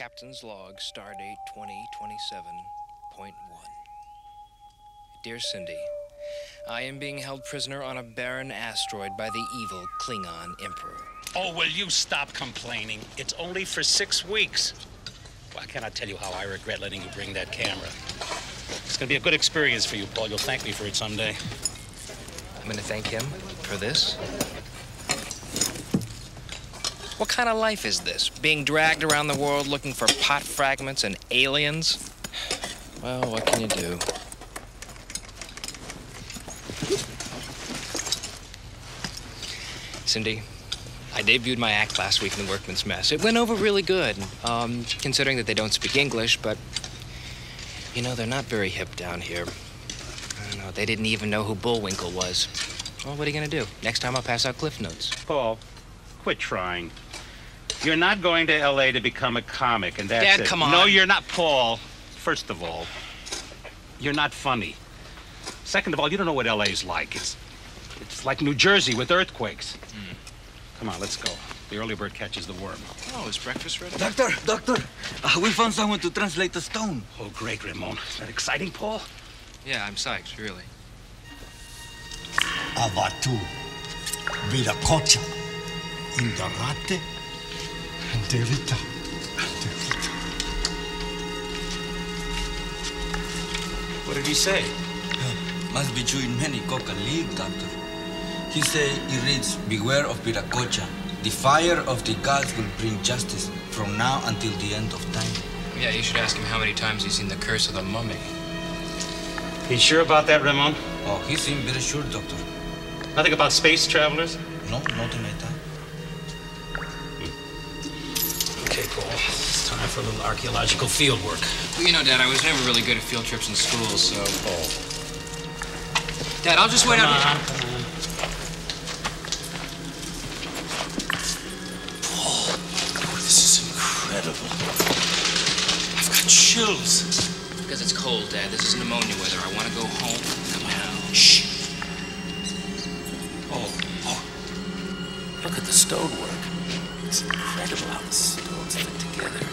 Captain's log, stardate 2027.1. Dear Cindy, I am being held prisoner on a barren asteroid by the evil Klingon Emperor. Oh, will you stop complaining? It's only for six weeks. Well, I cannot tell you how I regret letting you bring that camera. It's going to be a good experience for you, Paul. You'll thank me for it someday. I'm going to thank him for this. What kind of life is this? Being dragged around the world looking for pot fragments and aliens? Well, what can you do? Cindy, I debuted my act last week in the Workman's Mess. It went over really good, um, considering that they don't speak English, but you know, they're not very hip down here. I don't know, they didn't even know who Bullwinkle was. Well, what are you gonna do? Next time I'll pass out Cliff Notes. Paul, quit trying. You're not going to L.A. to become a comic, and that's Dad, it. come on. No, you're not, Paul. First of all, you're not funny. Second of all, you don't know what L.A.'s like. It's, it's like New Jersey with earthquakes. Hmm. Come on, let's go. The early bird catches the worm. Oh, is breakfast ready? Doctor, doctor, uh, we found someone to translate the stone. Oh, great, Ramon. Is that exciting, Paul? Yeah, I'm psyched, really. Avatu, Viracocha, Indarate, and Derita. Derita. What did he say? Must be chewing many coca leaf, doctor. He say he reads, Beware of Viracocha. The fire of the gods will bring justice from now until the end of time. Yeah, you should ask him how many times he's seen the curse of the mummy. He's sure about that, Ramon? Oh, he seem very sure, doctor. Nothing about space travelers? No, nothing like that. Okay, Paul. It's time for a little archaeological field work. Well, you know, Dad, I was never really good at field trips in school, so. Oh. Dad, I'll just wait Come out on, here. come on. Paul, oh, this is incredible. I've got chills. Because it's cold, Dad. This is pneumonia weather. I want to go home. Come on. Shh. Oh, oh. Look at the stonework. It's incredible how the stones fit together.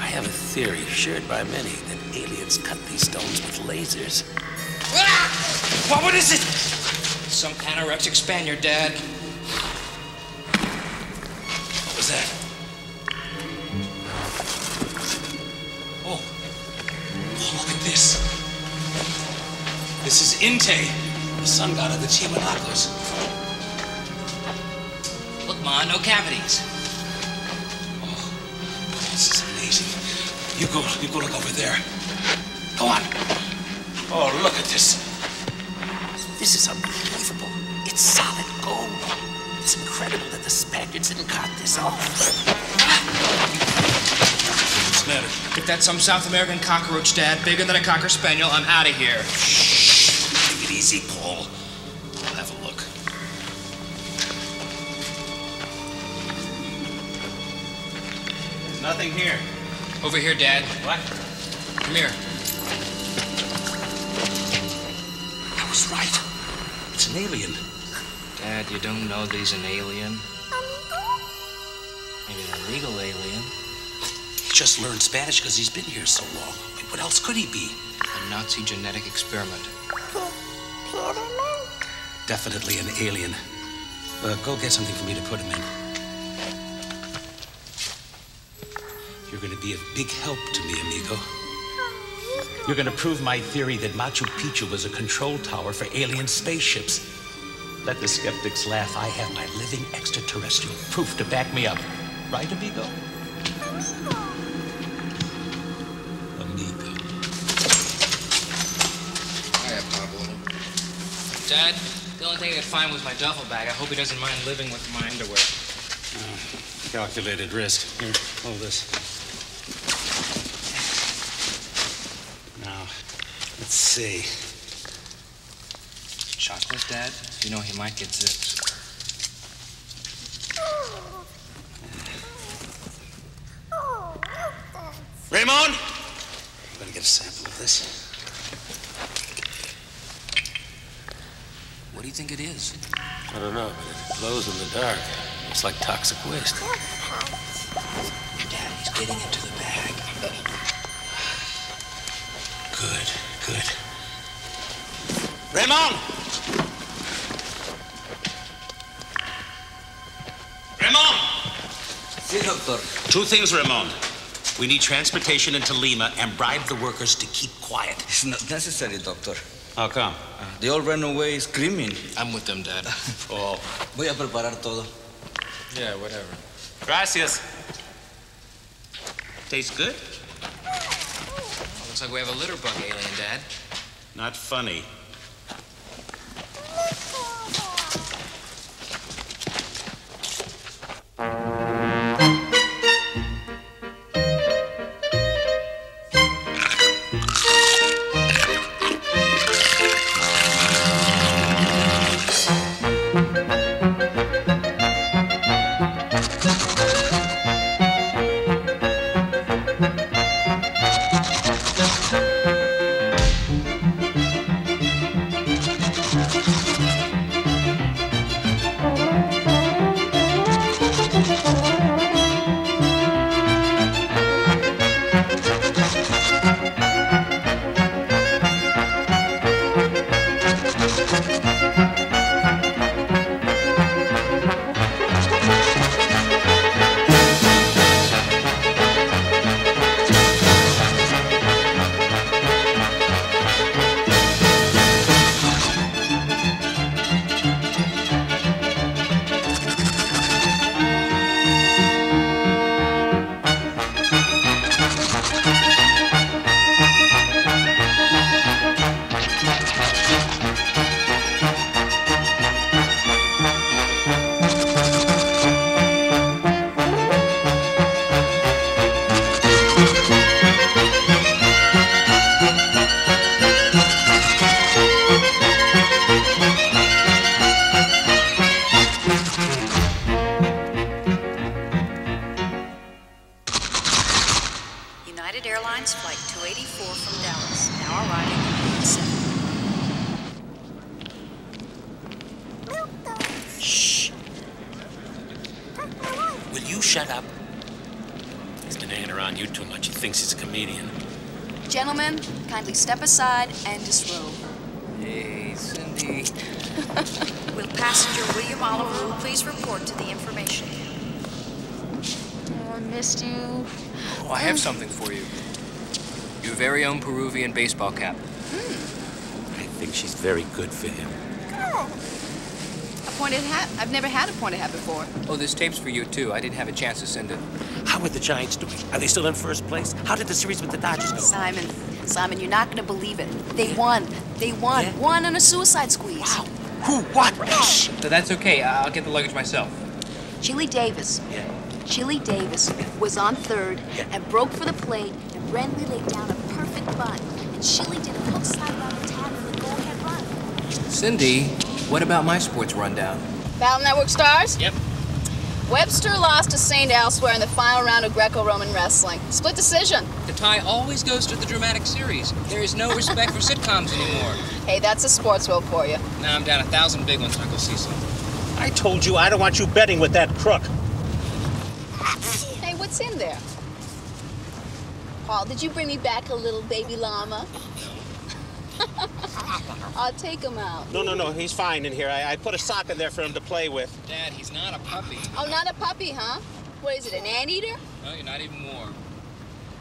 I have a theory shared by many that aliens cut these stones with lasers. What, what is it? Some anorexic Spaniard, Dad. What was that? Oh. Oh, look at this. This is Inti, the sun god of the Tiwanakos. Look, Ma, no cavities. You go, you go look over there. Go on. Oh, look at this. This is unbelievable. It's solid gold. It's incredible that the Spaniards didn't cut this off. What's the matter? If that's some South American cockroach, Dad, bigger than a cocker spaniel, I'm out of here. Take it easy, Paul. I'll have a look. There's nothing here. Over here, Dad. What? Come here. I was right. It's an alien. Dad, you don't know that he's an alien? Maybe an illegal alien. He just learned Spanish because he's been here so long. What else could he be? A Nazi genetic experiment. Definitely an alien. Uh, go get something for me to put him in. Going to be of big help to me, amigo. You're going to prove my theory that Machu Picchu was a control tower for alien spaceships. Let the skeptics laugh. I have my living extraterrestrial proof to back me up. Right, amigo? Amigo. Hiya, Pablo. Dad, the only thing I could find was my duffel bag. I hope he doesn't mind living with my underwear. Ah, calculated risk. Here, hold this. Now, let's see. Chocolate, Dad? You know he might get zips. Raymond! I'm going to get a sample of this. What do you think it is? I don't know, but it glows in the dark. It's like toxic waste. Dad, he's getting into Raymond! Raymond! Si, doctor. Two things, Ramon. We need transportation into Lima and bribe the workers to keep quiet. It's not necessary, doctor. How come? Uh, they all ran away screaming. I'm with them, Dad. Oh. Voy a preparar todo. yeah, whatever. Gracias. Tastes good? Looks like we have a litter bug alien, Dad. Not funny. Kindly and disrobe. Hey, Cindy. Will passenger William Oliver please report to the information? Oh, I missed you. Oh, I have something for you. Your very own Peruvian baseball cap. Hmm. I think she's very good for him. Girl! A pointed hat? I've never had a pointed hat before. Oh, this tape's for you, too. I didn't have a chance to send it. How are the Giants doing? Are they still in first place? How did the series with the Dodgers go? Simon, Simon, you're not going to believe it. They won. They won. Yeah? Won on a suicide squeeze. Wow. Who? What? Shh. So that's okay. I'll get the luggage myself. Chili Davis. Yeah. Chili Davis was on third Yeah. and broke for the plate, and Renly laid down a perfect bunt. And Chili did a hook slide around the tag for the go-ahead run. Cindy, what about my sports rundown? Battle Network stars? Yep. Webster lost to St. Elsewhere in the final round of Greco-Roman wrestling. Split decision. The tie always goes to the dramatic series. There is no respect for sitcoms anymore. Hey, that's a sports world for you. Now I'm down a thousand big ones, Uncle Cecil. I told you I don't want you betting with that crook. Hey, what's in there? Paul, did you bring me back a little baby llama? I'll take him out. No, no, no. He's fine in here. I, I put a sock in there for him to play with. Dad, he's not a puppy. Oh, not a puppy, huh? What is it, an anteater? No, you're not even warm.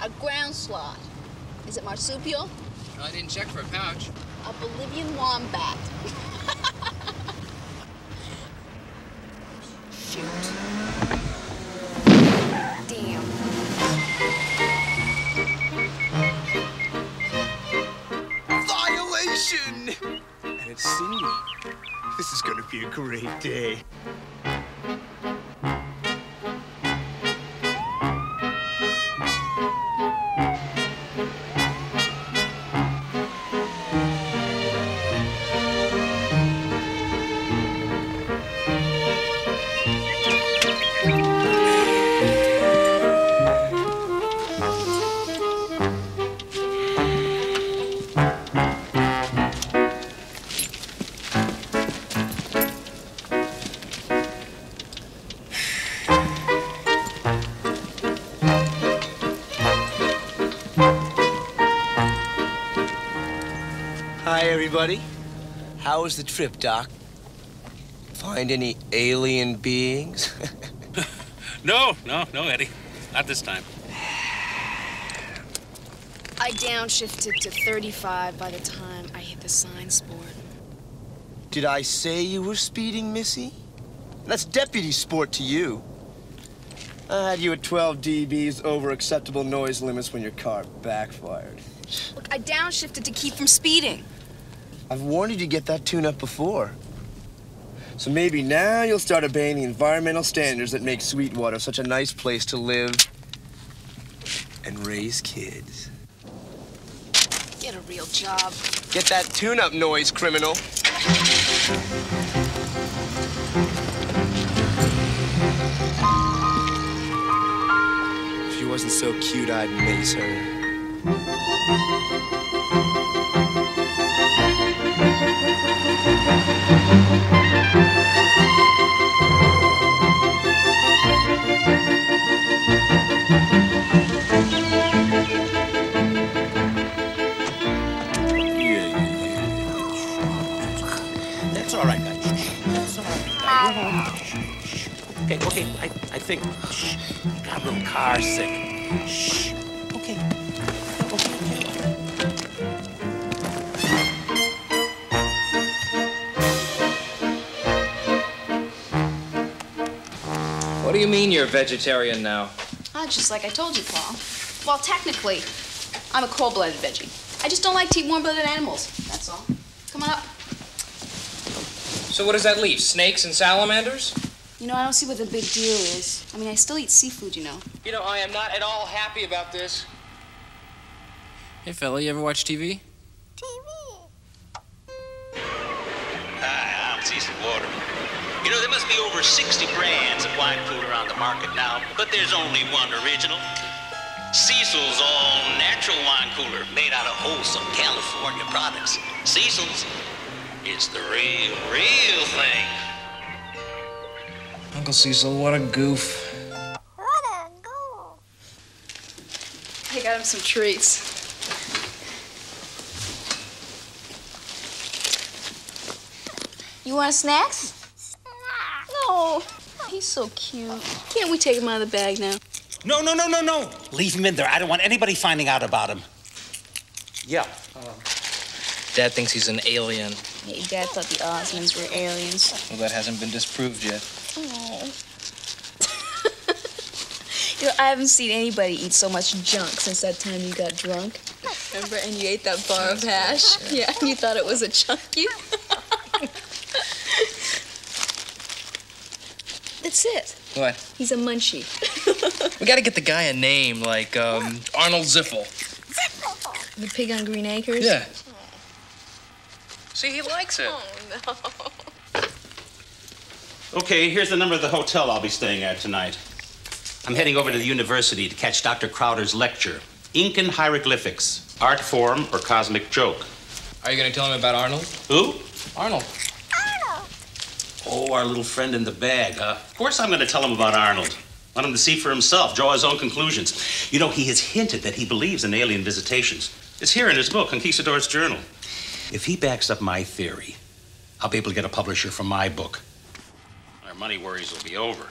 A ground sloth? Is it marsupial? No, I didn't check for a pouch. A Bolivian wombat. Shoot. Damn. This is gonna be a great day. How was the trip, Doc? Find any alien beings? No, no, no, Eddie. Not this time. I downshifted to 35 by the time I hit the sign sport. Did I say you were speeding, Missy? That's deputy sport to you. I had you at 12 dBs over acceptable noise limits when your car backfired. Look, I downshifted to keep from speeding. I've warned you to get that tune up before. So maybe now you'll start obeying the environmental standards that make Sweetwater such a nice place to live and raise kids. Get a real job. Get that tune up noise, criminal. If she wasn't so cute, I'd mace her. That's all right, guys. That's all right, guys. Shh, shh, shh. Okay, okay, I, I think. Shh. Got a little car sick. Shh. Okay. Okay, okay. What do you mean you're a vegetarian now? Ah, just like I told you, Paul. Well, technically, I'm a cold-blooded veggie. I just don't like to eat warm-blooded animals. That's all. Come on up. So what does that leave? Snakes and salamanders? You know, I don't see what the big deal is. I mean, I still eat seafood, you know. You know, I am not at all happy about this. Hey, fella, you ever watch TV? TV. Hi, ah, I'm Cecil Waterman. You know, there must be over 60 brands of wine cooler on the market now, but there's only one original. Cecil's all natural wine cooler made out of wholesome California products. Cecil's is the real, real thing. Uncle Cecil, what a goof. What a goof. I got him some treats. You want snacks? No. He's so cute. Can't we take him out of the bag now? No, no, no, no, no. Leave him in there. I don't want anybody finding out about him. Yeah. Dad thinks he's an alien. Hey, Dad thought the Osmonds were aliens. Well, that hasn't been disproved yet. Oh. You know, I haven't seen anybody eat so much junk since that time you got drunk. Remember? And you ate that bar of hash. Yeah, and you thought it was a chunky. That's it. What? He's a munchie. We gotta get the guy a name like um, Arnold Ziffel. The pig on Green Acres? Yeah. See, he likes it. Oh, no. Okay, here's the number of the hotel I'll be staying at tonight. I'm heading over to the university to catch Dr. Crowder's lecture. Incan hieroglyphics, art form or cosmic joke. Are you gonna tell him about Arnold? Who? Arnold. Oh, our little friend in the bag, huh? Of course I'm going to tell him about Arnold. Want him to see for himself, draw his own conclusions. You know, he has hinted that he believes in alien visitations. It's here in his book, Conquistador's Journal. If he backs up my theory, I'll be able to get a publisher for my book. Our money worries will be over.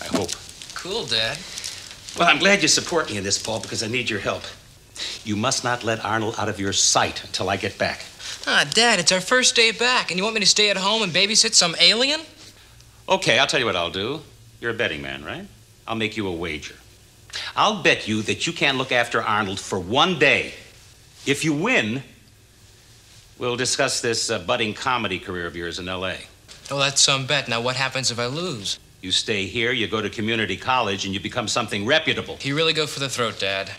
I hope. Cool, Dad. Well, I'm glad you support me in this, Paul, because I need your help. You must not let Arnold out of your sight until I get back. Ah, Dad, it's our first day back, and you want me to stay at home and babysit some alien? Okay, I'll tell you what I'll do. You're a betting man, right? I'll make you a wager. I'll bet you that you can't look after Arnold for one day. If you win, we'll discuss this uh, budding comedy career of yours in L.A. Oh, that's some bet. Now, what happens if I lose? You stay here, you go to community college, and you become something reputable. You really go for the throat, Dad.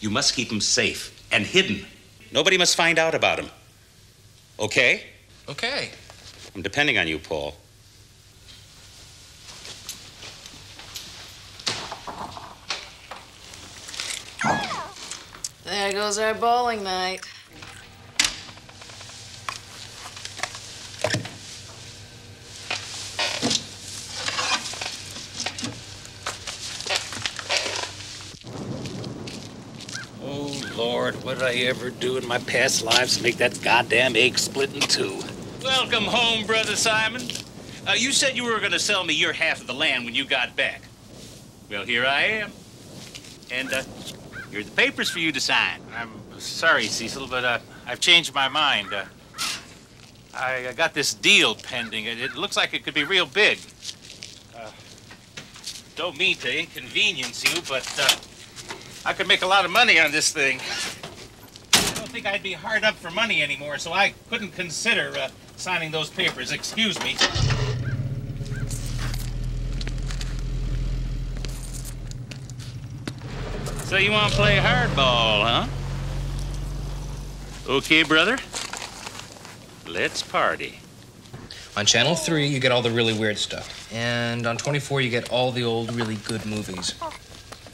You must keep him safe and hidden. Nobody must find out about him. Okay? Okay. I'm depending on you, Paul. There goes our bowling night. Oh, Lord. what did I ever do in my past lives to make that goddamn egg split in two? Welcome home, Brother Simon. Uh, you said you were going to sell me your half of the land when you got back. Well, here I am. And uh, the papers for you to sign. I'm sorry, Cecil, but uh, I've changed my mind. Uh, I, I got this deal pending. It, it looks like it could be real big. Uh, don't mean to inconvenience you, but uh, I could make a lot of money on this thing. I don't think I'd be hard up for money anymore, so I couldn't consider uh, signing those papers. Excuse me. So you want to play hardball, huh? Okay, brother. Let's party. On Channel 3, you get all the really weird stuff. And on 24, you get all the old, really good movies.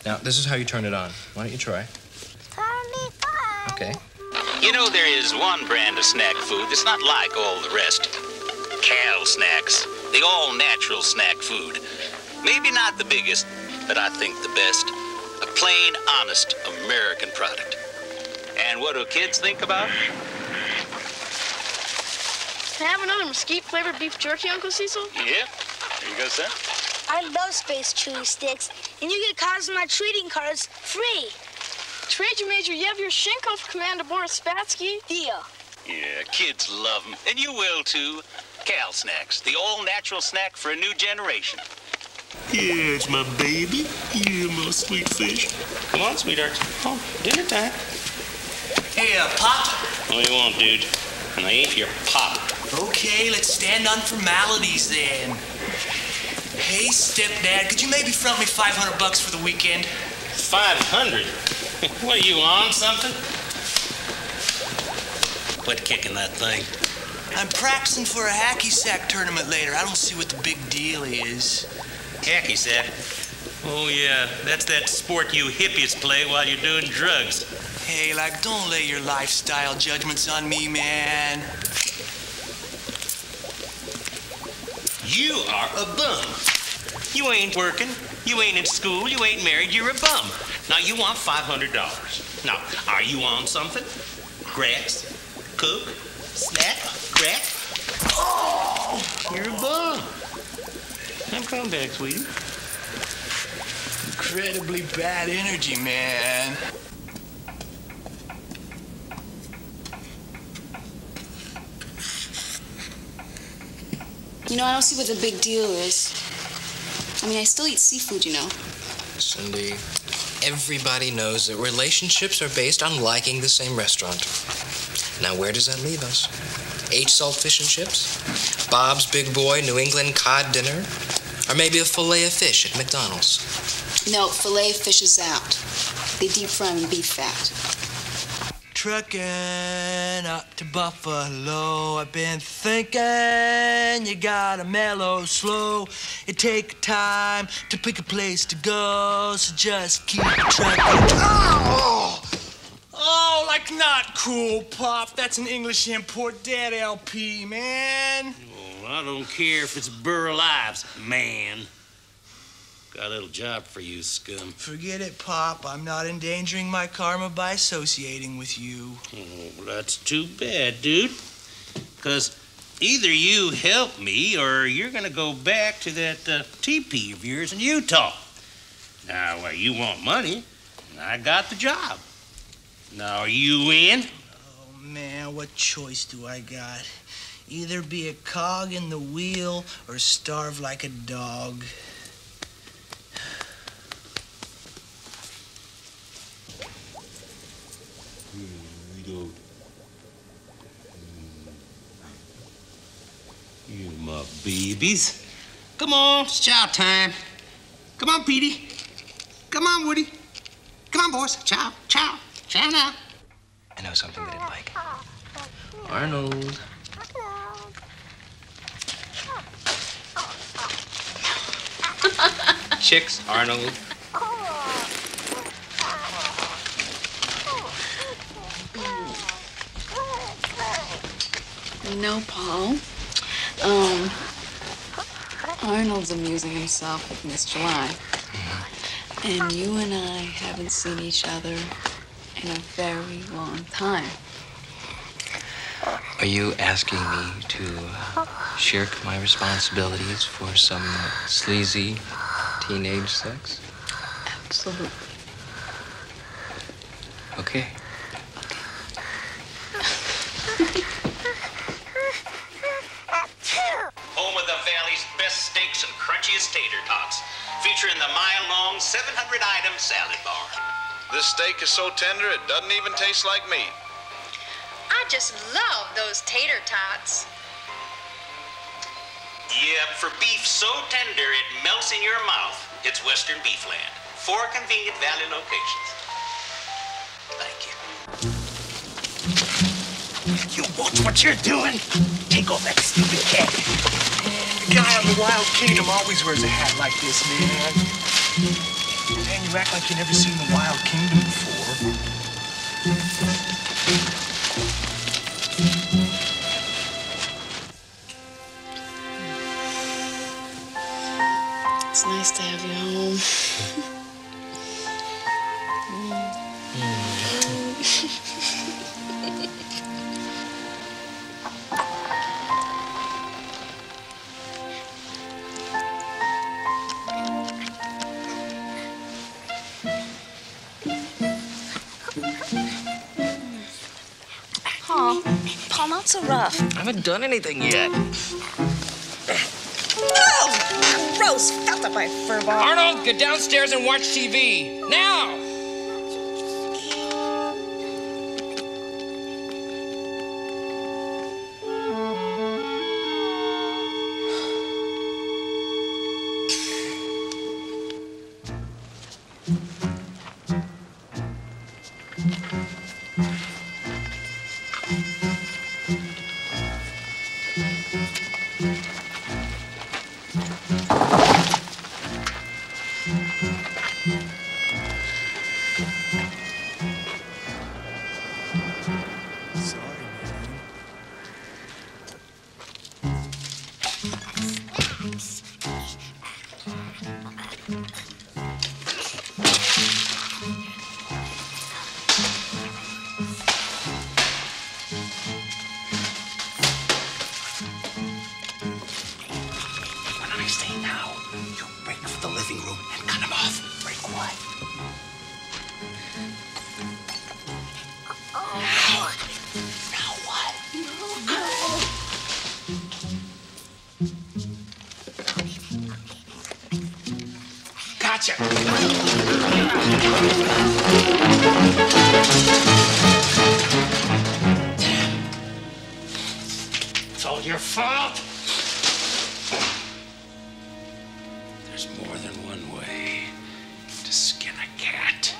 Now, this is how you turn it on. Why don't you try? Okay. You know, there is one brand of snack food that's not like all the rest. Cal Snacks, the all natural snack food. Maybe not the biggest, but I think the best. A plain, honest American product. And what do kids think about? Can I have another mesquite flavored beef jerky, Uncle Cecil? Yeah. Here you go, son. I love Space Chewy Sticks, and you get Cosmonaut trading cards free. Trade you, Major Yev your Shinko for Commander Boris Spatsky. Deal. Yeah, kids love them. And you will, too. Cal Snacks, the all-natural snack for a new generation. Yes, my baby. Yeah, my sweet fish. Come on, sweetheart. Come on, dinner time. Hey, uh, Pop. What do you want, dude? And I ain't your pop. Okay, let's stand on formalities then. Hey, stepdad, could you maybe front me 500 bucks for the weekend? 500? what are you on, something? Quit kicking that thing. I'm practicing for a hacky sack tournament later. I don't see what the big deal is. Hacky sack? Oh, yeah. That's that sport you hippies play while you're doing drugs. Hey, like, don't lay your lifestyle judgments on me, man. You are a bum. You ain't working. You ain't in school. You ain't married. You're a bum. Now you want $500. Now, are you on something? Grass? Cook? Snack? Crack? Oh, you're a bum. I'm coming back, sweetie. Incredibly bad energy, man. You know, I don't see what the big deal is. I mean, I still eat seafood, you know. Cindy, everybody knows that relationships are based on liking the same restaurant. Now, where does that leave us? H salt fish and chips? Bob's Big Boy New England cod dinner? Or maybe a fillet of fish at McDonald's? No, filet of fish is out. They deep fry 'em in beef fat. Trucking up to Buffalo, I've been thinking you gotta mellow slow. It take time to pick a place to go, so just keep trucking. Oh! Oh, like not cool, Pop. That's an English import dead LP, man. I don't care if it's Burl Ives, man. Got a little job for you, scum. Forget it, Pop. I'm not endangering my karma by associating with you. Oh, that's too bad, dude. Because either you help me or you're going to go back to that uh, teepee of yours in Utah. Now, well, you want money, and I got the job. Now, are you in? Oh, man, what choice do I got? Either be a cog in the wheel or starve like a dog. Hmm. You my babies. Come on, it's chow time. Come on, Petey. Come on, Woody. Come on, boys. Chow, chow, chow now. I know something they didn't like. Arnold. Chicks, Arnold. No, Paul. Um, Arnold's amusing himself with Miss July. And you and I haven't seen each other in a very long time. Are you asking me to uh, shirk my responsibilities for some uh, sleazy teenage sex? Absolutely. Okay. Home of the valley's best steaks and crunchiest tater tots, featuring the mile-long 700-item salad bar. This steak is so tender it doesn't even taste like meat. I just love those tater tots. Yep, for beef so tender it melts in your mouth. It's Western Beefland. Four convenient valley locations. Thank you. You watch what you're doing. Take off that stupid cap. The guy on the Wild Kingdom always wears a hat like this, man. Man, you act like you never seen the Wild Kingdom before. So rough. I haven't done anything yet. Oh, gross. Felt up my fur ball. Arnold, get downstairs and watch TV. Now! Gotcha. It's all your fault. There's more than one way to skin a cat.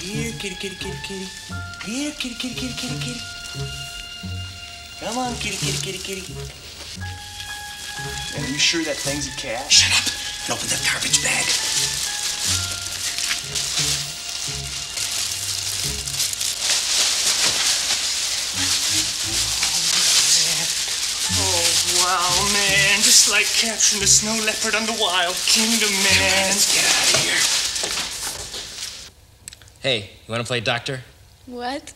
Here, kitty, kitty, kitty, kitty. Here, kitty, kitty, kitty, kitty, kitty. Come on, kitty, kitty, kitty, kitty. And are you sure that thing's a cat? Shut up and open that garbage bag. Oh, wow, man. Just like capturing the snow leopard on the Wild Kingdom, man. Let's get out of here. Hey, you want to play doctor? What?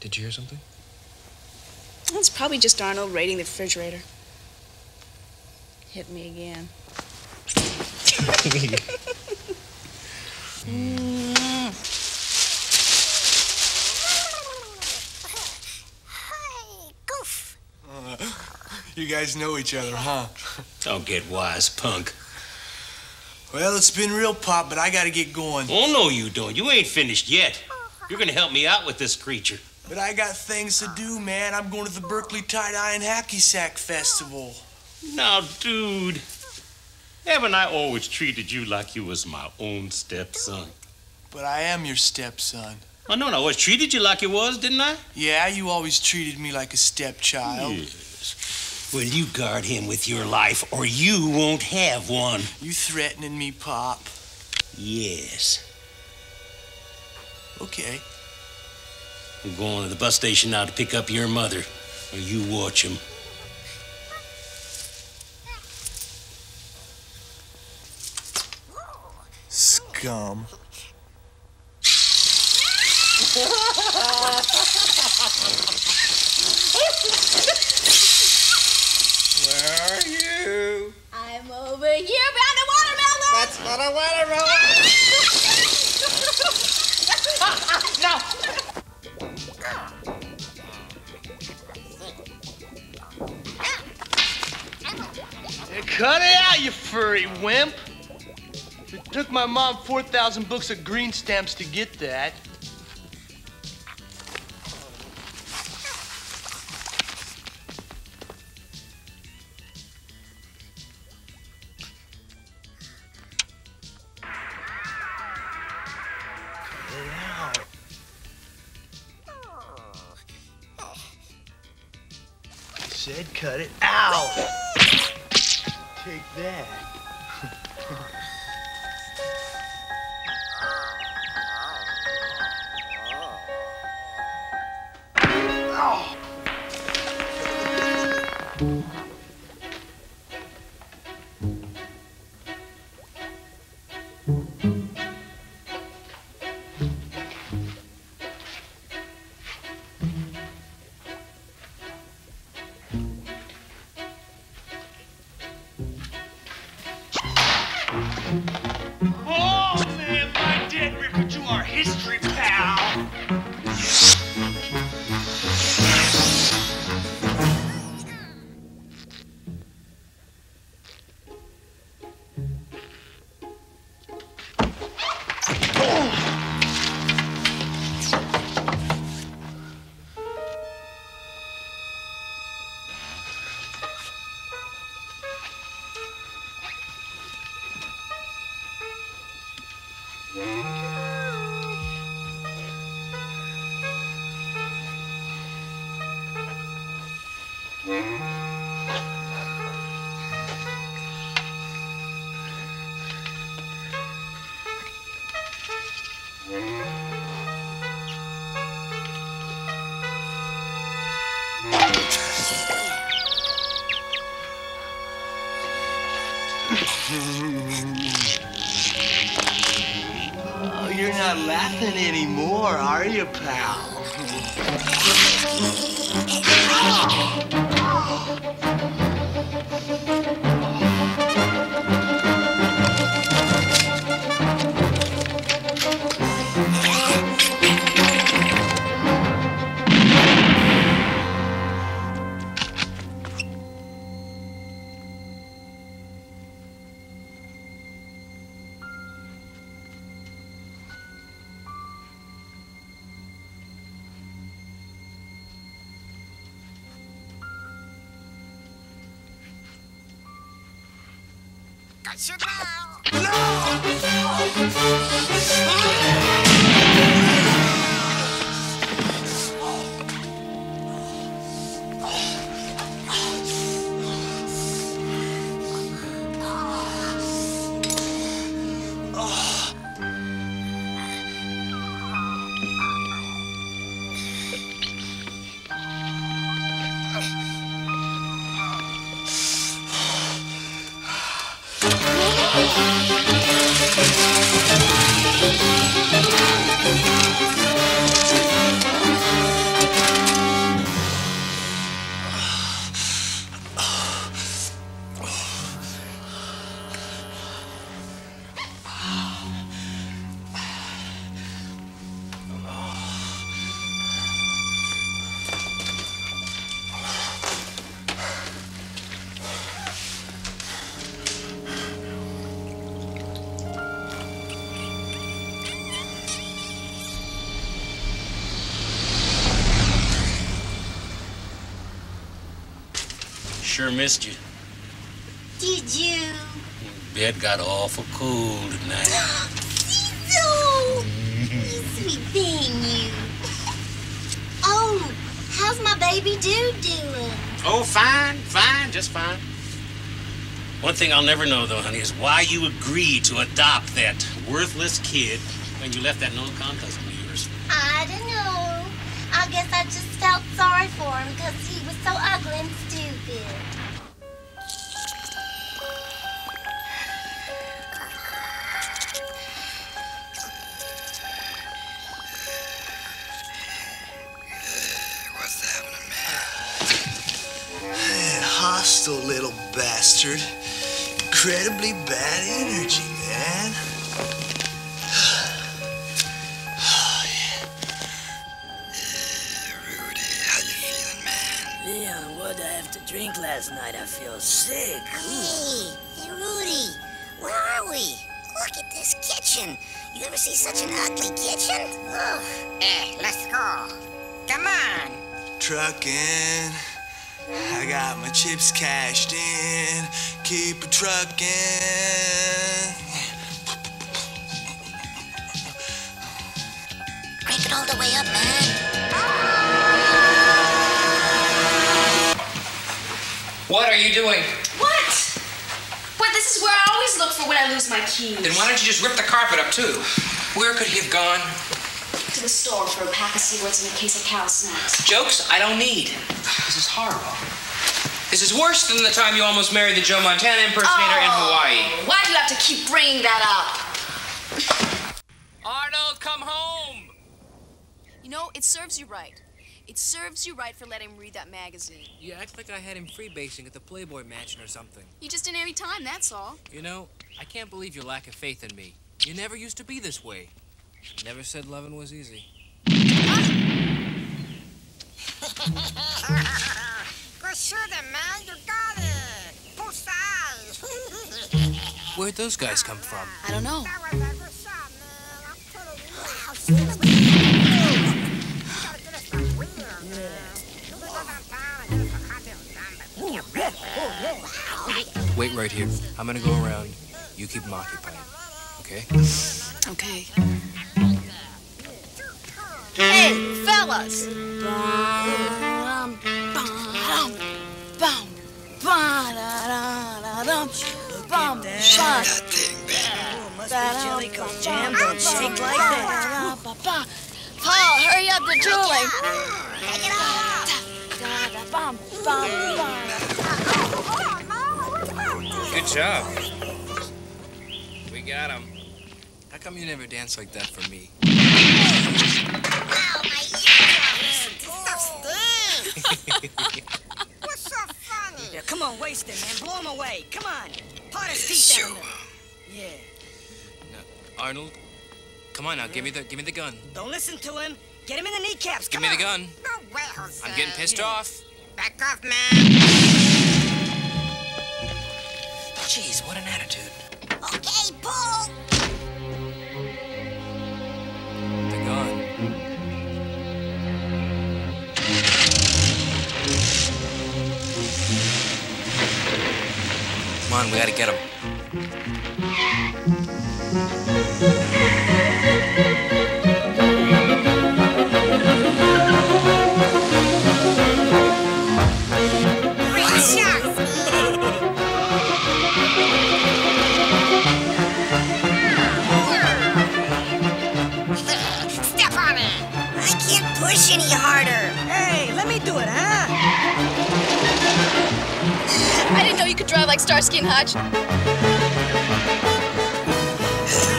Did you hear something? It's probably just Arnold raiding the refrigerator. Hit me again. You guys know each other, huh? Don't get wise, punk. Well, it's been real, Pop, but I gotta get going. Oh, no, you don't. You ain't finished yet. You're gonna help me out with this creature. But I got things to do, man. I'm going to the Berkeley Tie-Dye and Hacky Sack Festival. Now, dude, haven't I always treated you like you was my own stepson? But I am your stepson. Oh, I know, I always treated you like you was, didn't I? Yeah, you always treated me like a stepchild. Yes. Well, you guard him with your life, or you won't have one. You threatening me, Pop? Yes. Okay. I'm going to the bus station now to pick up your mother. Or you watch him. Scum. Where are you? I'm over here behind the no. Yeah, cut it out, you furry wimp. It took my mom 4,000 books of green stamps to get that. Not laughing anymore, missed you. Did you? Bed got awful cold tonight. So, you sweet thing, you. Oh, how's my baby dude doing? Oh, fine, fine, just fine. One thing I'll never know, though, honey, is why you agreed to adopt that worthless kid when you left that non-con cousin Incredibly bad energy, man. Oh, yeah. Yeah, Rudy, how you feeling, man? Leon, what'd I have to drink last night? I feel sick. Hey, hey, Rudy, where are we? Look at this kitchen. You ever see such an ugly kitchen? Ugh. Eh, let's go. Come on. Trucking. I got my chips cashed in. Keep it trucking. Crank it all the way up, man. What are you doing? What? But this is where I always look for when I lose my keys. Then why don't you just rip the carpet up too? Where could he have gone? To the store for a pack of cigarettes and a case of Cal Snacks. Jokes I don't need. This is horrible. This is worse than the time you almost married the Joe Montana impersonator in oh, Hawaii. Why do you have to keep bringing that up? Arnold, come home! You know, it serves you right. It serves you right for letting him read that magazine. You act like I had him freebasing at the Playboy Mansion or something. You just didn't have any time, that's all. You know, I can't believe your lack of faith in me. You never used to be this way. Never said loving was easy. Where'd those guys come from? I don't know. Wait right here. I'm gonna go around. You keep them occupied. Okay? Okay. Hey, fellas. Bum, bum, bum, bum, ba- jelly, 'cause jam don't shake like that. ba-da-da-ba-ba. Paul, hurry up, they're drooling. Good job. We got him. How come you never dance like that for me? What's so funny? Yeah, come on, waste it, man. Blow him away. Come on. Part his teeth down there. Yeah. Arnold, come on now. Give me the give me the gun. Don't listen to him. Get him in the kneecaps. Give Come me the gun. No way, Jose. I'm getting pissed off. Back off, man. Jeez, what an attitude. Okay, Paul. Come on, we gotta get him. Could drive like Starsky and Hutch.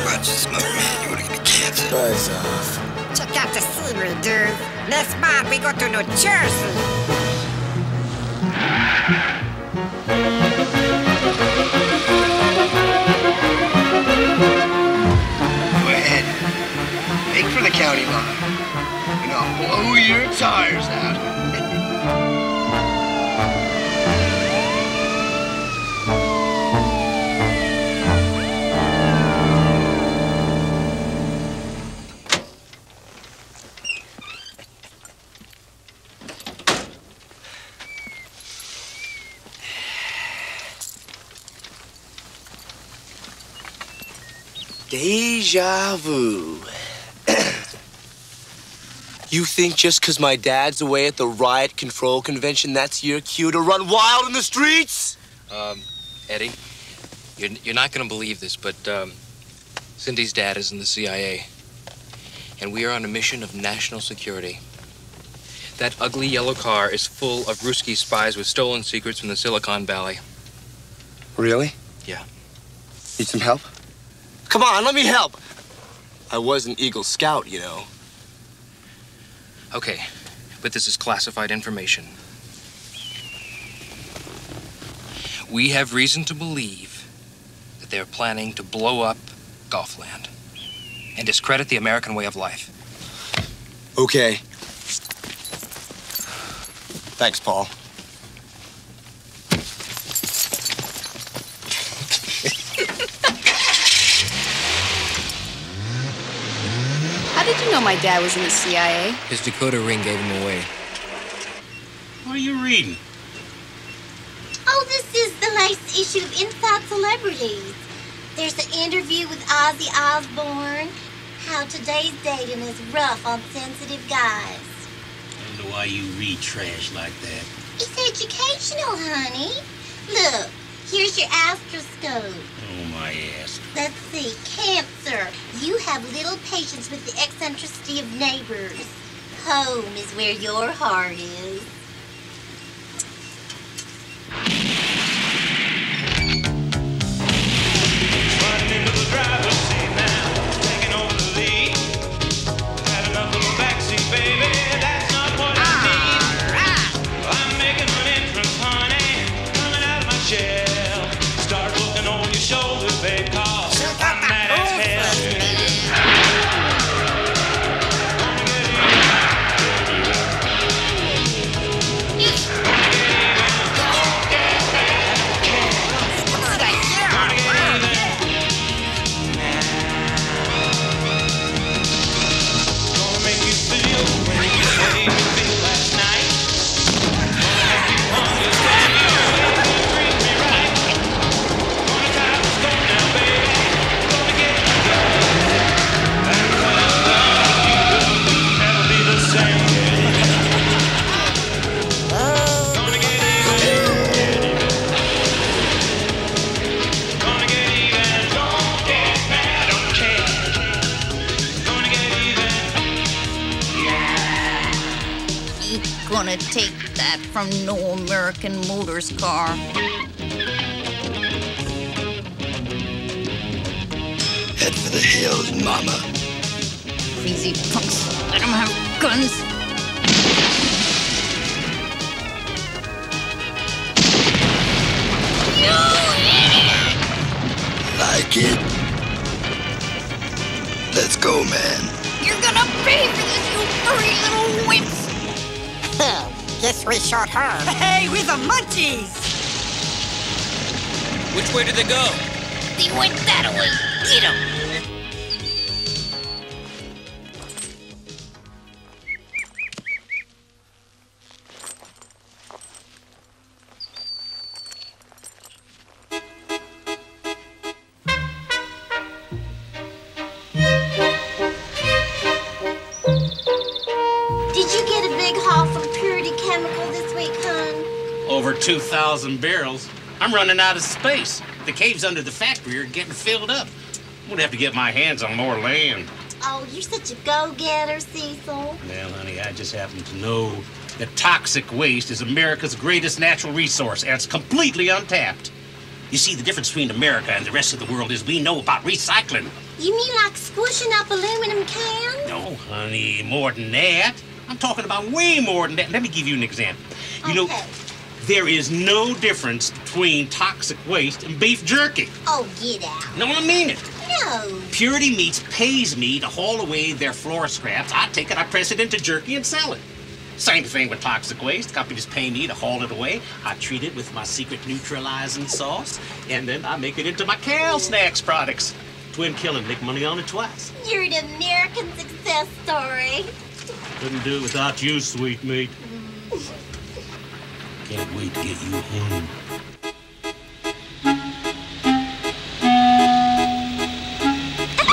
Watch the smoke, man. You wanna get me cancer? Buzz off. Check out the scenery, dude. Next month we go to New Jersey. Go ahead. Make for the county line. And I'll blow your tires out. Deja vu. you think just because my dad's away at the riot control convention, that's your cue to run wild in the streets? Um, Eddie, you're, you're not gonna believe this, but um, Cindy's dad is in the CIA. and we are on a mission of national security. That ugly yellow car is full of Ruski spies with stolen secrets from the Silicon Valley. Really? Yeah. Need some help? Come on, let me help. I was an Eagle Scout, you know. Okay, but this is classified information. We have reason to believe that they're planning to blow up Golfland and discredit the American way of life. Okay. Thanks, Paul. Did you know my dad was in the CIA? His decoder ring gave him away. What are you reading? Oh, this is the latest issue of Inside Celebrities. There's an interview with Ozzy Osbourne. How today's dating is rough on sensitive guys. I don't know why you read trash like that. It's educational, honey. Look, here's your astroscope. Oh, my ass. Let's see. Cancer. You have little patience with the eccentricity of neighbors. Home is where your heart is. Start from no American Motors car? Head for the hills, mama. Crazy punks. Let them have guns. You idiot! Like it? Guess we shot her. Hey, with the munchies! Which way did they go? They went that way. Get 'em. Running out of space. The caves under the factory are getting filled up. I'm gonna have to get my hands on more land. Oh, you're such a go-getter, Cecil. Well, honey, I just happen to know that toxic waste is America's greatest natural resource, and it's completely untapped. You see, the difference between America and the rest of the world is we know about recycling. You mean like squishing up aluminum cans? No, honey, more than that. I'm talking about way more than that. Let me give you an example. You know, there is no difference between toxic waste and beef jerky. Oh, get out. No, I mean it. No. Purity Meats pays me to haul away their floor scraps. I take it, I press it into jerky and sell it. Same thing with toxic waste. Companies pay me to haul it away. I treat it with my secret neutralizing sauce, and then I make it into my Cal Snacks products. Twin killing, make money on it twice. You're an American success story. Couldn't do it without you, sweet meat. Can't wait to get you home.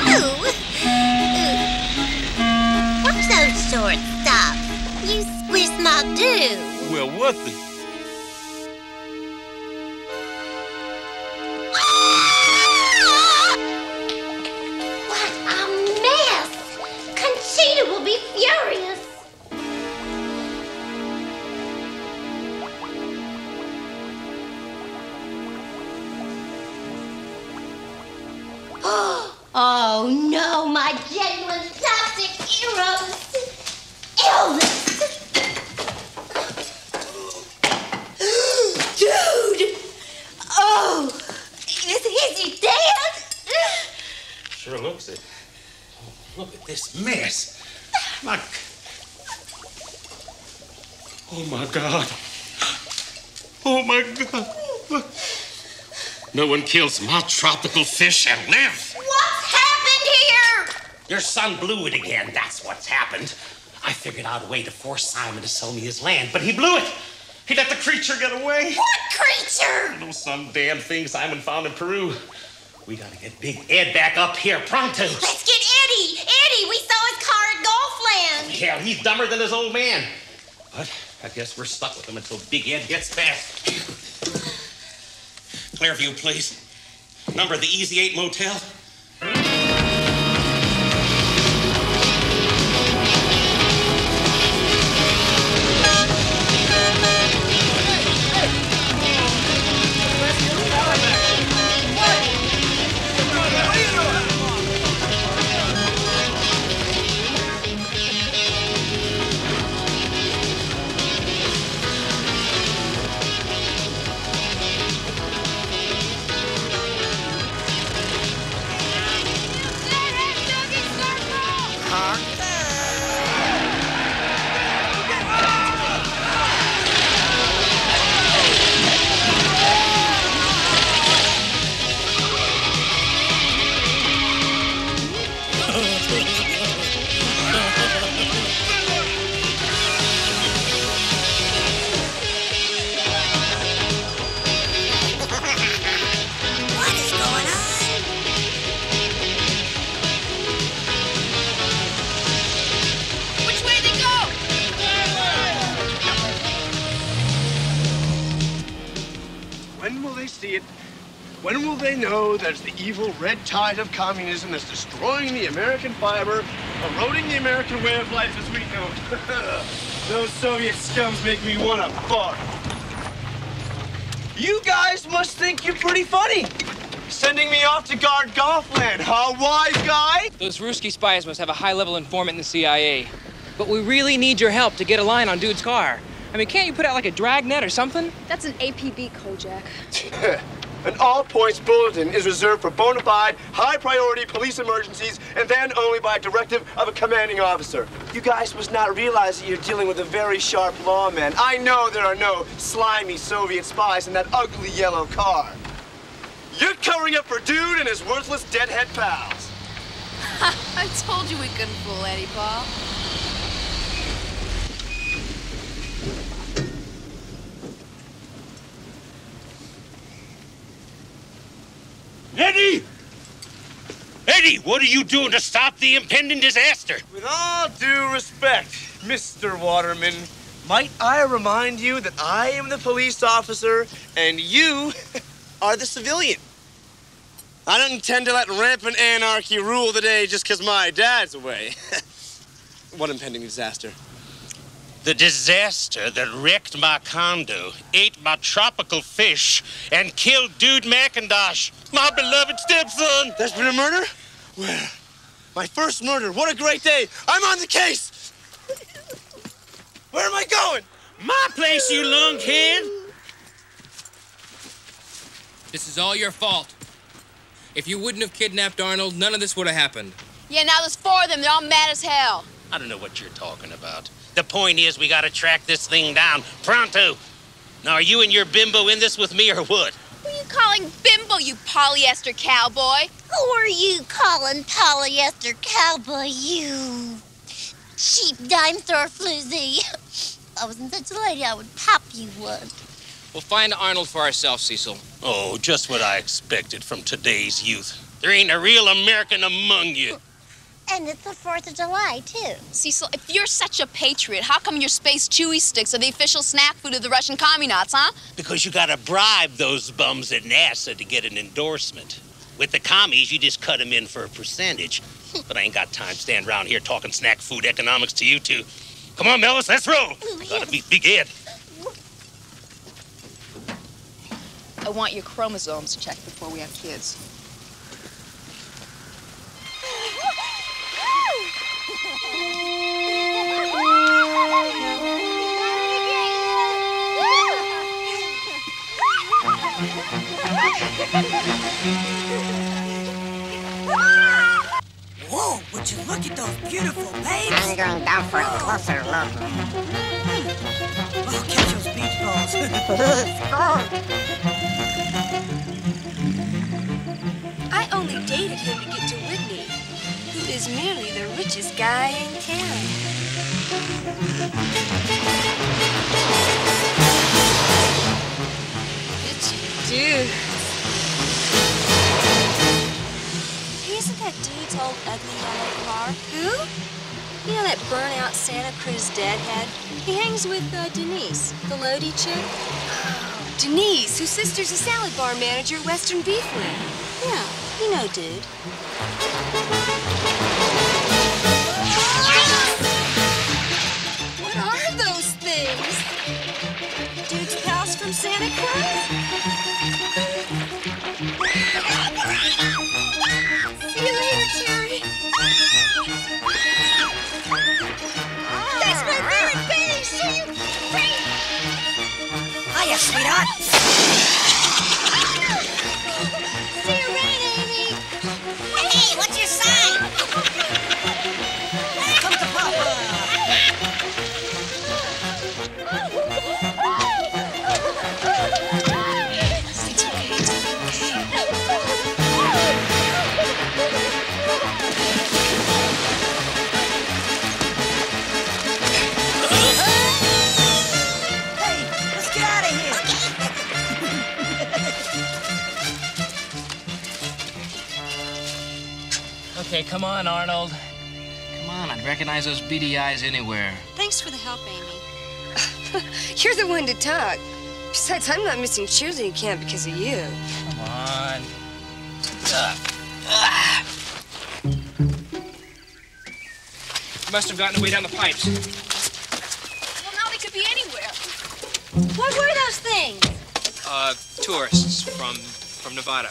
Ooh. What's those short stops? You squished my do. Well, what the? Oh no, my genuine toxic heroes. Elvis. Dude! Oh, is, he dead? Sure looks it. Look at this mess. My. Oh my God. Oh my God. No one kills my tropical fish and live. What's happened here? Your son blew it again. That's what's happened. I figured out a way to force Simon to sell me his land, but he blew it. He let the creature get away. What creature? Oh, some damn thing Simon found in Peru. We gotta get Big Ed back up here pronto. Let's get Eddie. Eddie, we saw his car at Golfland. Yeah, he's dumber than his old man. But I guess we're stuck with him until Big Ed gets back. Clearview, please. Number the Easy 8 Motel. When will they know that it's the evil red tide of communism that's destroying the American fiber, eroding the American way of life as we know it? Those Soviet scums make me want to bark. You guys must think you're pretty funny. Sending me off to guard Golfland, huh, wise guy? Those Ruski spies must have a high-level informant in the CIA. But we really need your help to get a line on dude's car. I mean, can't you put out like a dragnet or something? That's an APB, Kojak. An all points bulletin is reserved for bona fide, high priority police emergencies and then only by directive of a commanding officer. You guys must not realize that you're dealing with a very sharp lawman. I know there are no slimy Soviet spies in that ugly yellow car. You're covering up for Dude and his worthless deadhead pals. I told you we couldn't fool Eddie Paul. What are you doing to stop the impending disaster? With all due respect, Mr. Waterman, might I remind you that I am the police officer and you are the civilian? I don't intend to let rampant anarchy rule the day just because my dad's away. what impending disaster? The disaster that wrecked my condo, ate my tropical fish, and killed Dude McIntosh, my beloved stepson. There's been a murder? Where? My first murder. What a great day. I'm on the case. Where am I going? My place, you lunkhead. This is all your fault. If you wouldn't have kidnapped Arnold, none of this would have happened. Yeah, now there's four of them. They're all mad as hell. I don't know what you're talking about. The point is, we gotta track this thing down pronto. Now, are you and your bimbo in this with me or what? Who are you calling bimbo, you polyester cowboy? Who are you calling polyester cowboy, you cheap dime store floozy? I wasn't such a lady, I would pop you one. We'll find Arnold for ourselves, Cecil. Oh, just what I expected from today's youth. There ain't a real American among you. And it's the 4th of July, too. Cecil, if you're such a patriot, how come your space chewy sticks are the official snack food of the Russian communists, huh? Because you gotta bribe those bums at NASA to get an endorsement. With the commies, you just cut them in for a percentage. but I ain't got time to stand around here talking snack food economics to you two. Come on, Melvis, let's roll. Gotta be Big Ed. I want your chromosomes checked before we have kids. Whoa, would you look at those beautiful babes? I'm going down for a closer look. Oh, catch those beach balls. I only dated him to get to is merely the richest guy in town. Dude. Hey, isn't that dude's old ugly yellow car? Who? You know that burnout Santa Cruz dad had? He hangs with uh, Denise, the Lodi chick. Denise, whose sister's a salad bar manager at Western Beefland. Yeah, you know, dude. On, Arnold. Come on, I'd recognize those beady eyes anywhere. Thanks for the help, Amy. You're the one to talk. Besides, I'm not missing cheerleading camp because of you. Come on. Ugh. Must have gotten away down the pipes. Well, now they could be anywhere. What were those things? Uh, tourists from from Nevada.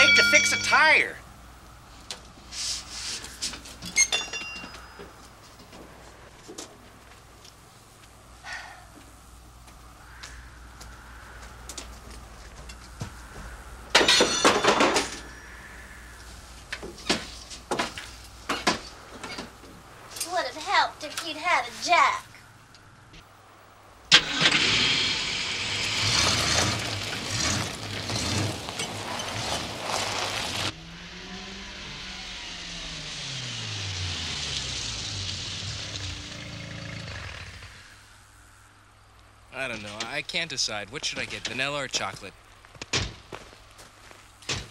Take to fix a tire? Would have helped if you'd had a jack. I don't know. I can't decide. What should I get, vanilla or chocolate?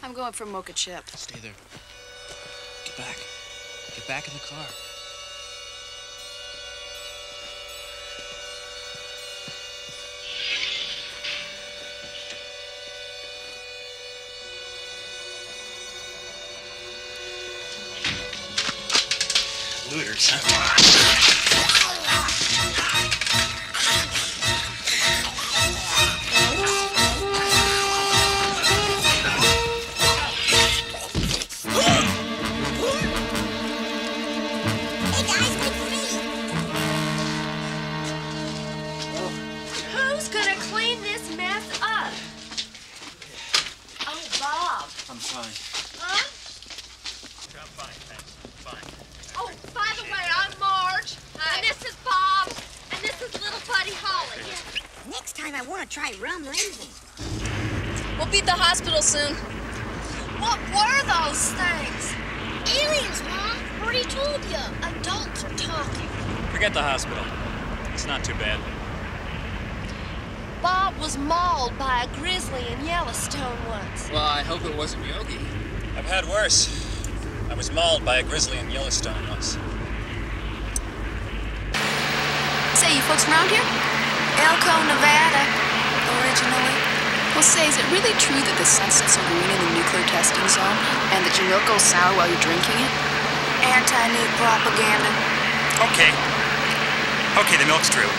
I'm going for mocha chip. Stay there. Get back. Get back in the car. Looters. Oh, propaganda. Okay. Okay, the milk's true.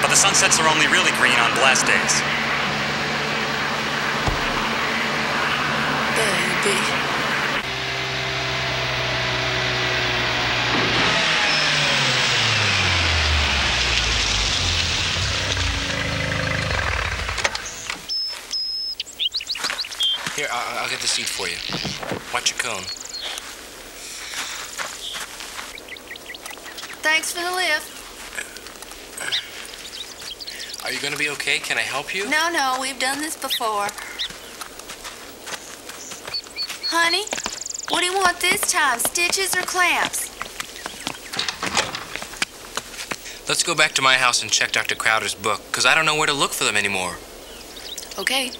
But the sunsets are only really green on blast days. Baby. Here, I'll, I'll get the seat for you. Watch your cone. Thanks for the lift. Are you gonna be okay? Can I help you? No, no, we've done this before. Honey, what do you want this time? Stitches or clamps? Let's go back to my house and check Dr. Crowder's book, because I don't know where to look for them anymore. Okay.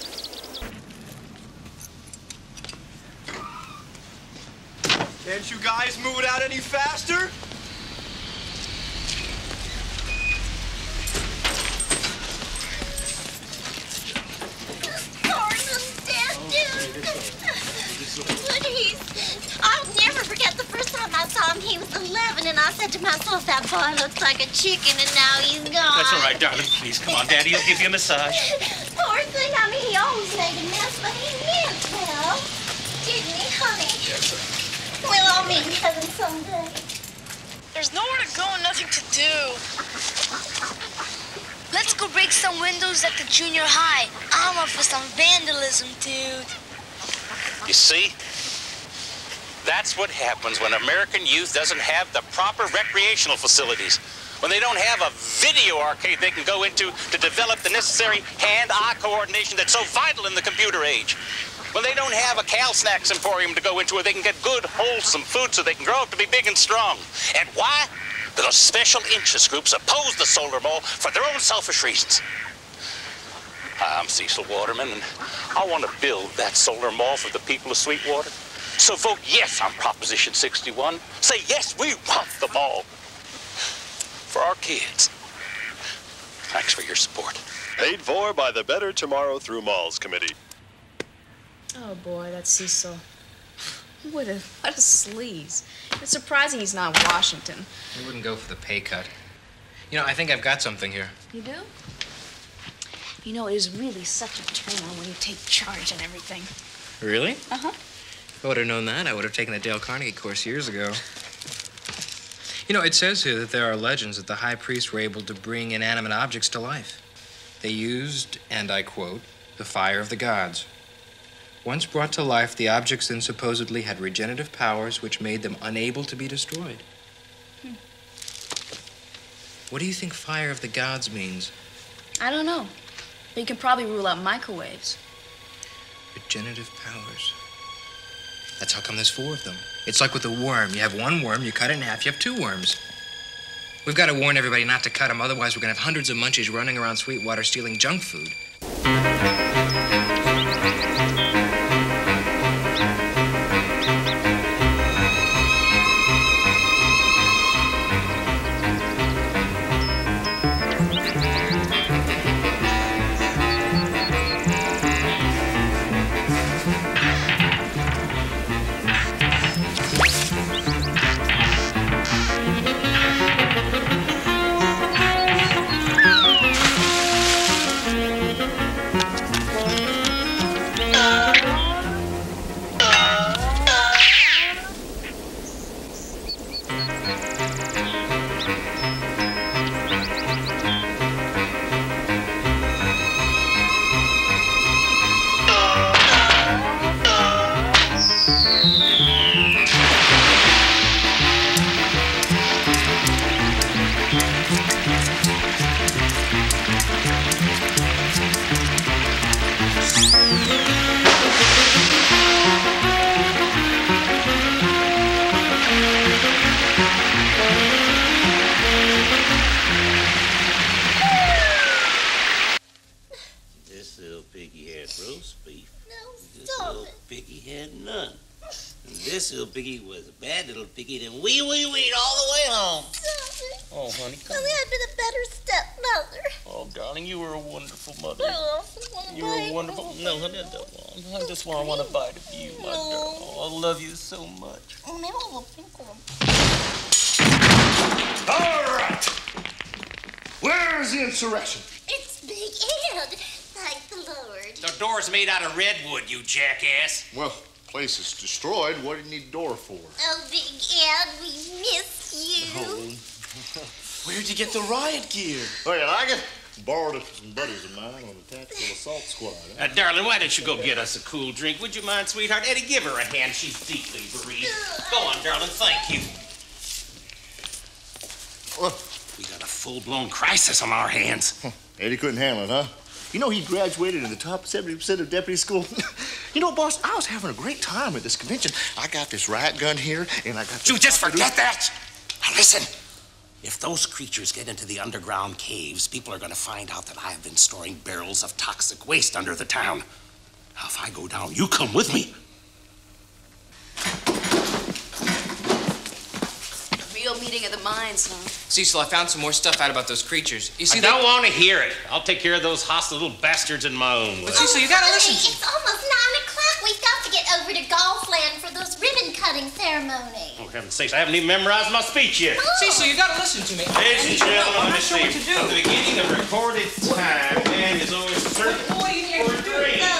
Can't you guys move it out any faster? Gordon's dead, dude. But he's... I'll never forget the first time I saw him. He was 11, and I said to myself, that boy looks like a chicken, and now he's gone. That's all right, darling. Please, come on. Daddy will give you a massage. Poor thing. I mean, he always made a mess, but he meant well. Didn't he, honey? Yes, sir. We'll all meet in heaven someday. There's nowhere to go and nothing to do. Let's go break some windows at the junior high. I'm up for some vandalism, dude. You see? That's what happens when American youth doesn't have the proper recreational facilities. When they don't have a video arcade they can go into to develop the necessary hand-eye coordination that's so vital in the computer age. When they don't have a Cal Snacks Emporium to go into where they can get good, wholesome food so they can grow up to be big and strong. And why? Because special interest groups oppose the solar mall for their own selfish reasons. Hi, I'm Cecil Waterman, and I want to build that solar mall for the people of Sweetwater. So vote yes on Proposition 61. Say yes, we want the mall for our kids. Thanks for your support. Paid for by the Better Tomorrow Through Malls Committee. Oh boy, that's Cecil. What a what a sleaze. It's surprising he's not in Washington. He wouldn't go for the pay cut. You know, I think I've got something here. You do? You know, it is really such a turn on when you take charge and everything. Really? Uh huh. If I would have known that, I would have taken the Dale Carnegie course years ago. You know, it says here that there are legends that the high priests were able to bring inanimate objects to life. They used, and I quote, the fire of the gods. Once brought to life, the objects then supposedly had regenerative powers which made them unable to be destroyed. Hmm. What do you think fire of the gods means? I don't know. But you can probably rule out microwaves. Regenerative powers. That's how come there's four of them. It's like with a worm. You have one worm, you cut it in half, you have two worms. We've got to warn everybody not to cut them, otherwise, we're going to have hundreds of munchies running around Sweetwater stealing junk food. Get the riot gear? Oh, you like it? Borrowed it from some buddies of mine on the tactical assault squad. Uh, darling, why don't you go get us a cool drink? Would you mind, sweetheart? Eddie, give her a hand. She's deeply bereaved. Go on, darling. Thank you. We got a full-blown crisis on our hands. Eddie couldn't handle it, huh? You know, he graduated in the top 70% of deputy school. you know, boss, I was having a great time at this convention. I got this riot gun here, and I got. You just forget that. Now listen. If those creatures get into the underground caves, people are going to find out that I have been storing barrels of toxic waste under the town. Now, if I go down, you come with me. Real meeting of the minds, huh? Cecil, I found some more stuff out about those creatures. You see, I don't want to hear it. I'll take care of those hostile little bastards in my own way. But Cecil, you gotta listen It's almost nine o'clock. We've got to get over to Golfland for those ribbon cutting ceremony. Oh, heaven's sakes, I haven't even memorized my speech yet. Oh. Cecil, you gotta listen to me. Ladies and gentlemen, I'm let me not sure what to do. From the beginning of recorded time, man is always searching for a dream. Hey, I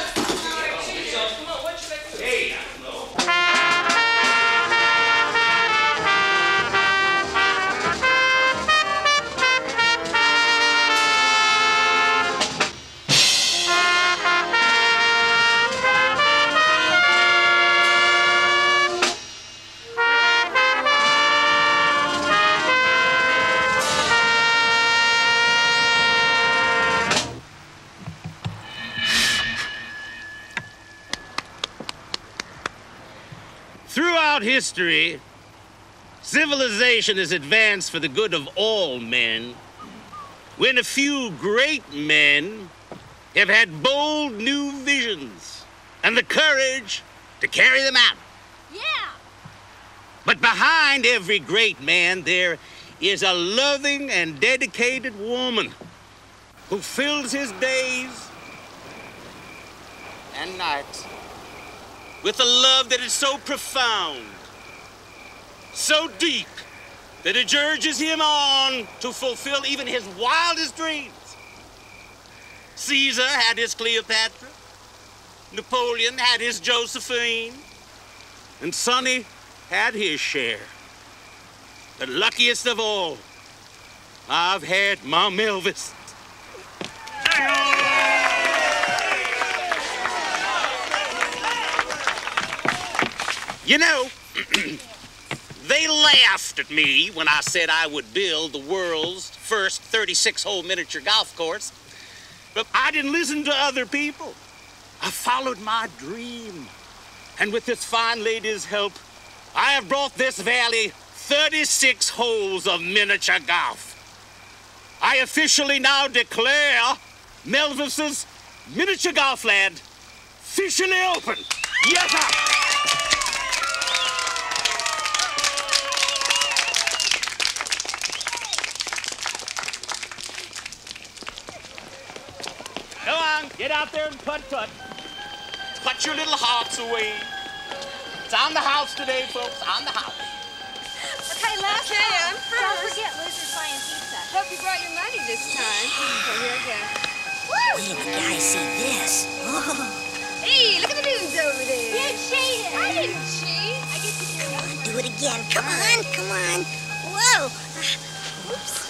history, civilization has advanced for the good of all men when a few great men have had bold new visions and the courage to carry them out. Yeah. But behind every great man, there is a loving and dedicated woman who fills his days and nights with a love that is so profound, so deep, that it urges him on to fulfill even his wildest dreams. Caesar had his Cleopatra, Napoleon had his Josephine, and Sonny had his Cher. But luckiest of all, I've had my Melvis. You know, they laughed at me when I said I would build the world's first 36 hole miniature golf course. But I didn't listen to other people. I followed my dream. And with this fine lady's help, I have brought this valley 36 holes of miniature golf. I officially now declare Melvis's miniature golf land officially open. Yes, sir. Come on, get out there and putt putt. Put your little hearts away. It's on the house today, folks. On the house. Okay, last Okay, call. I'm Don't forget Luther's buying pizza. Hope you brought your money this time. Okay, here I go. Wait a minute, I see this. Hey, look at the dudes over there. You cheated. I didn't cheat. I get to do it. Do it again. Come on, come on. Whoa. Ah, oops.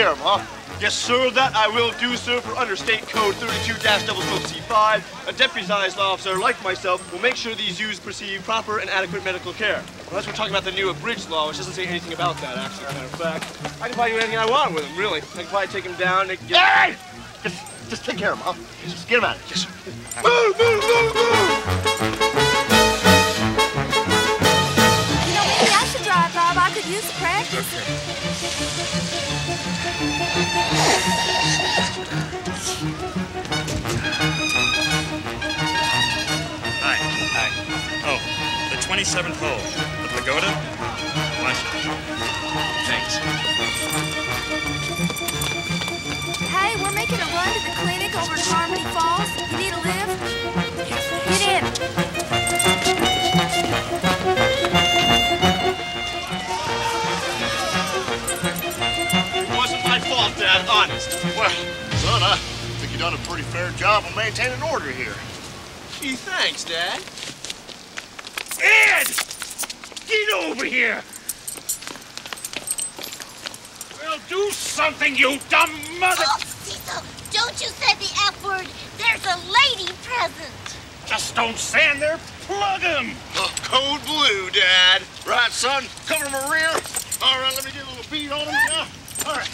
Care of him, huh? Yes, sir, that I will do, sir, for under State Code 32-00C5. A deputized officer like myself will make sure these youths receive proper and adequate medical care. Unless we're talking about the new abridged law, which doesn't say anything about that, actually, matter of fact. I can probably do anything I want with him, really. I can probably take him down. Can get... Hey! Just, just take care of him, huh? Just get him out of here. Just... Move, move, move, move! The 27th hole. The pagoda? Watch it. Thanks. Hey, we're making a run to the clinic over in Harmony Falls. You need a lift? Yes. Get in. It wasn't my fault, Dad, honest. Well, son, I think you've done a pretty fair job of maintaining order here. Gee, thanks, Dad. Ed! Get over here! Well, do something, you dumb mother... Oh, Cecil, don't you say the F word. There's a lady present. Just don't stand there. Plug him! Oh, code blue, Dad. Right, son? Cover my rear. All right, let me get a little beat on him now. All right.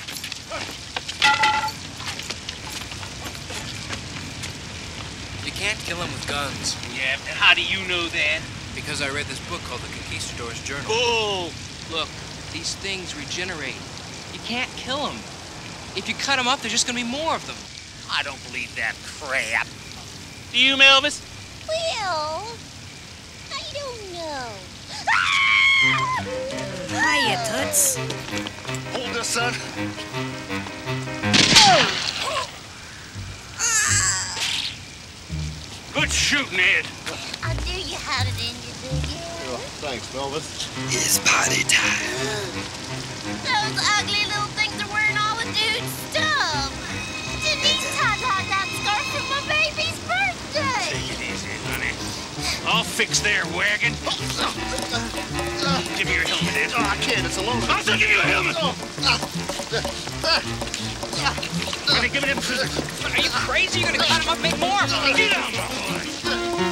You can't kill him with guns. Yeah, and how do you know that? Because I read this book called The Conquistador's Journal. Bull! Look, these things regenerate. You can't kill them. If you cut them up, there's just gonna be more of them. I don't believe that crap. Do you, Melvis? Well, I don't know. Hiya, Toots. Hold this, son. Good shooting, Ed. I knew you had it in thanks, Melvin. It's party time. Those ugly little things are wearing all the dude's stuff. Denise tied on that scarf for my baby's birthday. Take it easy, honey. I'll fix their wagon. Give me your helmet, Ed. Oh, I can't. It's a load. I'll still oh. give you a helmet. Honey, give me them scissors. Are you crazy? You're gonna cut him up, make more of them. Get down, boy.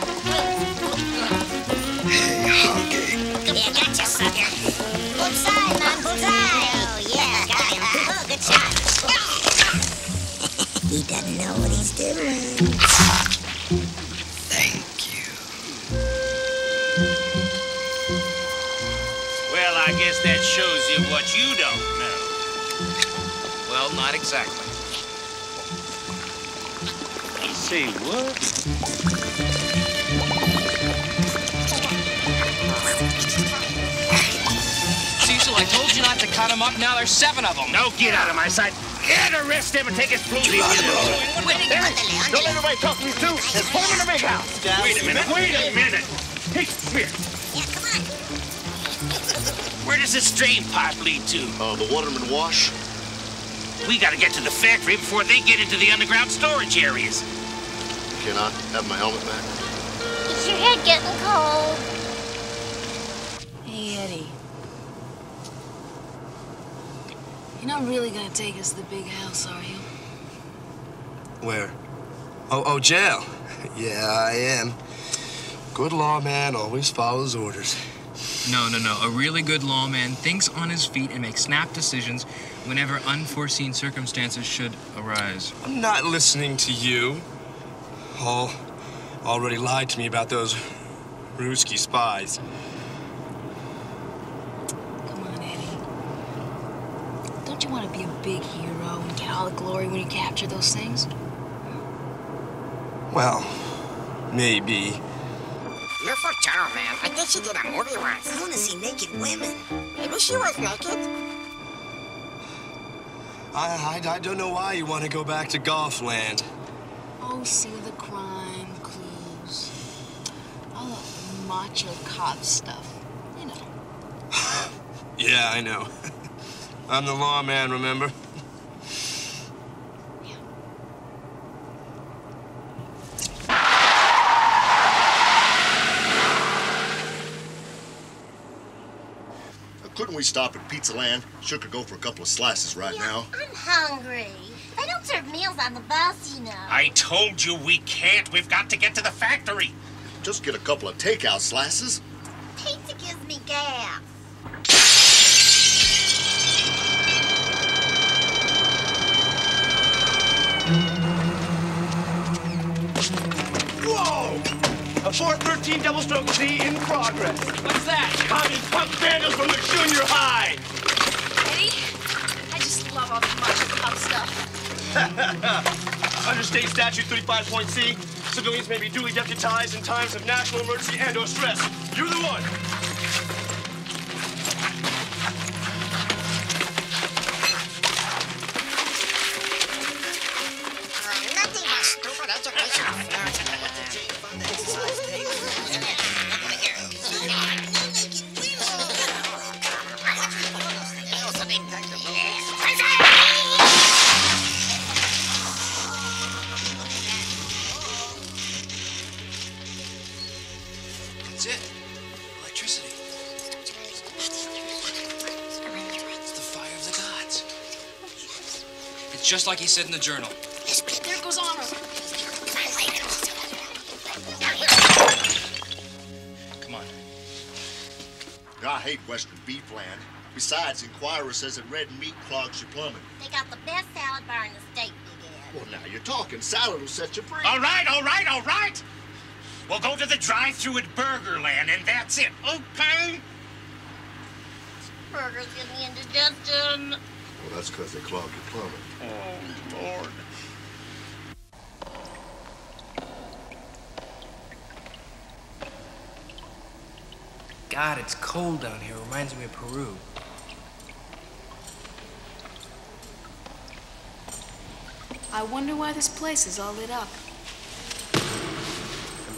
Hey, Honky. Yeah, gotcha, sucker. Bullseye, man, bullseye. Oh, yeah, got him. Oh, good shot. He doesn't know what he's doing. Thank you. Well, I guess that shows you what you don't know. Well, not exactly. Say what? I told you not to cut him up. Now there's seven of them. Now get out of my sight. Get arrest him and take his explosive. Don't let nobody talk to you, too. And put him in the big house. Wait a minute. Wait a minute. Hey, Yeah, come here. Where does this drain pipe lead to? Uh, the Waterman Wash. We gotta get to the factory before they get into the underground storage areas. Can I have my helmet back? Is your head getting cold? Hey, Eddie. You're not really gonna take us to the big house, are you? Where? Oh, oh, jail. Yeah, I am. Good lawman always follows orders. No, no, no. A really good lawman thinks on his feet and makes snap decisions whenever unforeseen circumstances should arise. I'm not listening to you. Hall already lied to me about those Ruski spies. Don't you want to be a big hero and get all the glory when you capture those things? Well, maybe. You're for Charles, man. I think she did a movie once. I want to see naked women. Maybe she was naked. I, I, I don't know why you want to go back to Golfland. Oh, see the crime clues. All the macho cop stuff. You know. Yeah, I know. I'm the lawman, remember? Couldn't we stop at Pizza Land? Sure could go for a couple of slices right now. I'm hungry. They don't serve meals on the bus, you know. I told you we can't. We've got to get to the factory. Just get a couple of takeout slices. Pizza gives me gas. Whoa! A 413 double stroke T in progress. What's that? Tommy Punk Vandals from the junior high. Eddie, I just love all the macho cop stuff. Under state statute 35.c, civilians may be duly deputized in times of national emergency and or stress. You're the one. Electricity. It's the fire of the gods. It's just like he said in the journal. There goes Honor. Come on. I hate Western beef land. Besides, Inquirer says that red meat clogs your plumbing. They got the best salad bar in the state, Big Well, now you're talking. Salad will set you free. All right, all right, all right. We'll go to the drive-through at Burgerland, and that's it. Okay? Burgers give me indigestion. Well, that's because they clog your plumbing. Oh, Lord. God, it's cold down here. Reminds me of Peru. I wonder why this place is all lit up.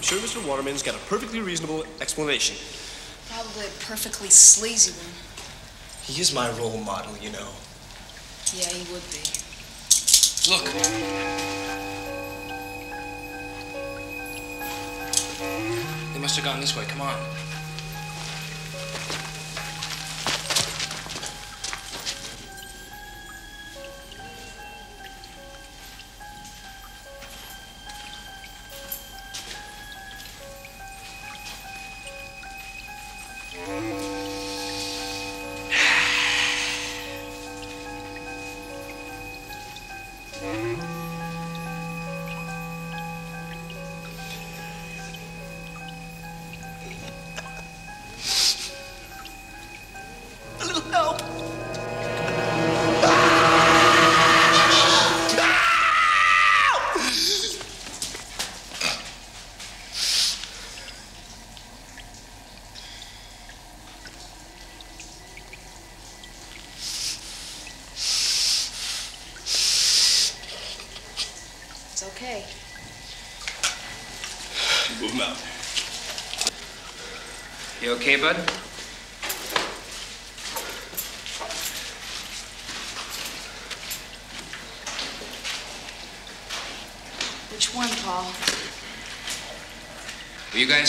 Sure Mr. Waterman's got a perfectly reasonable explanation. Probably a perfectly sleazy one. He is my role model, you know. Yeah, he would be. Look. They must have gone this way. Come on.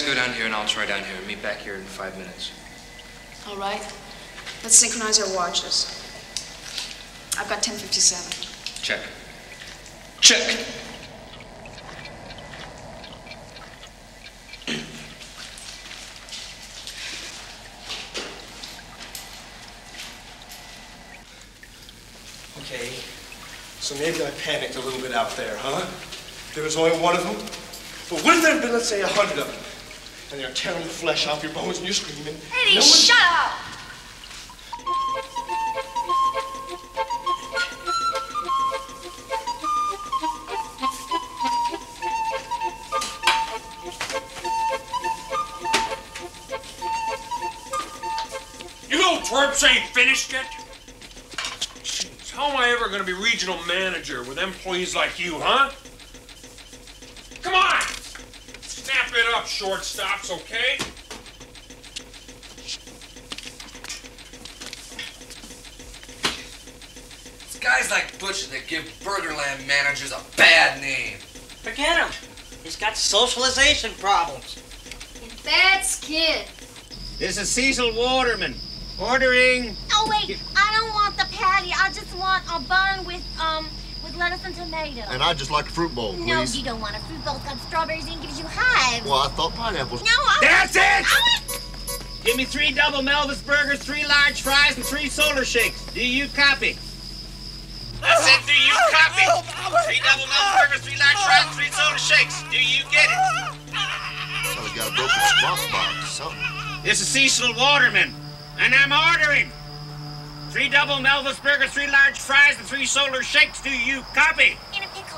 Go down here and I'll try down here. Meet back here in five minutes. All right. Let's synchronize our watches. I've got 1057. Check. Check. Okay, so maybe I panicked a little bit out there, huh? There was only one of them. But what if there had been, let's say, a hundred of them? And they're tearing the flesh off your bones and you're screaming. Eddie, no one- shut up! You know twerps ain't finished yet? Jeez, how am I ever gonna be regional manager with employees like you, huh? Come on! Snap it up, shortstops, okay? It's guys like Butcher that give Burgerland managers a bad name. Forget him. He's got socialization problems. Bad skin. This is Cecil Waterman. Ordering. Oh wait, I don't want the patty. I just want a bun with um with lettuce and tomato. And I'd just like a fruit bowl, No, you don't want a fruit bowl. It's got strawberries and gives you hives. Well, I thought pineapples. No, I That's it! I Give me three double Melvis burgers, three large fries, and three solar shakes. Do you copy? I said, do you copy? Three double Melvis burgers, three large fries, and three solar shakes. Do you get it? Sounds got a broken squawk box, something. This is Cecil Waterman, and I'm ordering. Three double Melvis burgers, three large fries, and three solar shakes. Do you copy? In a pickle,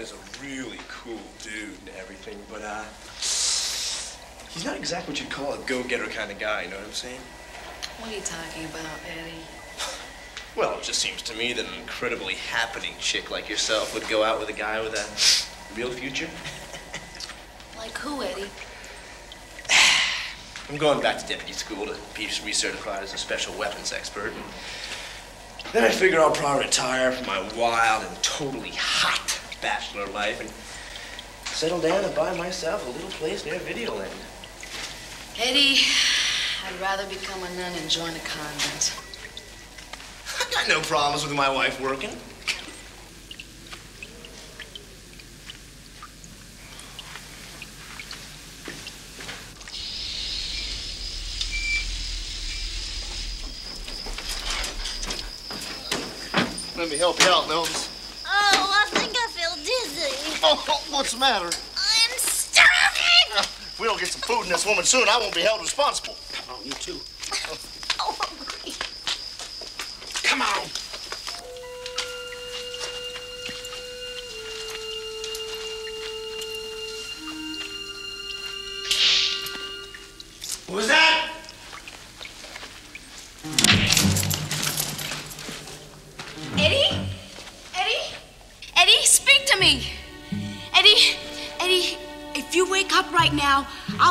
is a really cool dude and everything, but uh, he's not exactly what you'd call a go-getter kind of guy. You know what I'm saying? What are you talking about, Eddie? Well, it just seems to me that an incredibly happening chick like yourself would go out with a guy with a real future. Like who, Eddie? I'm going back to deputy school to be recertified as a special weapons expert. And then I figure I'll probably retire from my wild and totally hot bachelor life and settle down and buy myself a little place near Videoland. Eddie, I'd rather become a nun and join a convent. I got no problems with my wife working. Let me help you out, Melvis. Oh, I think I feel dizzy. Oh, what's the matter? I'm starving. If we don't get some food in this woman soon, I won't be held responsible. Oh, you too. Oh, hungry. Come on. What was that?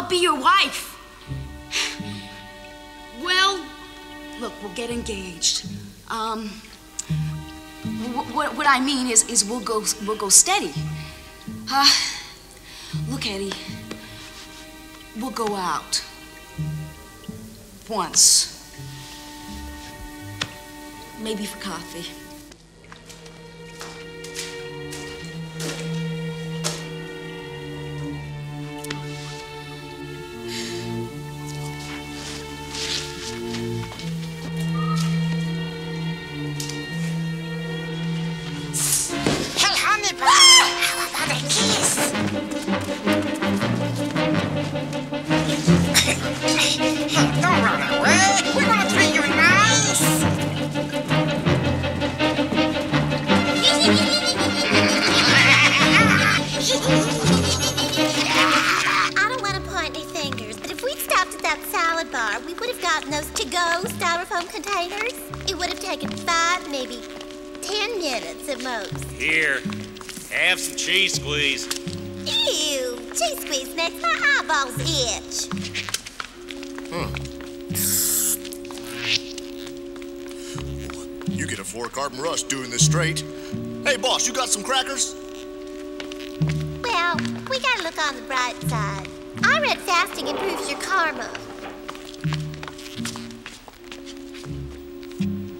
Be your wife. Well, look, we'll get engaged. Um, what, what I mean is, is we'll go, we'll go steady. Uh, look, Eddie, we'll go out once, maybe for coffee. Get a four carbon rush doing this straight. Hey, boss, you got some crackers? Well, we gotta look on the bright side. I read fasting improves your karma.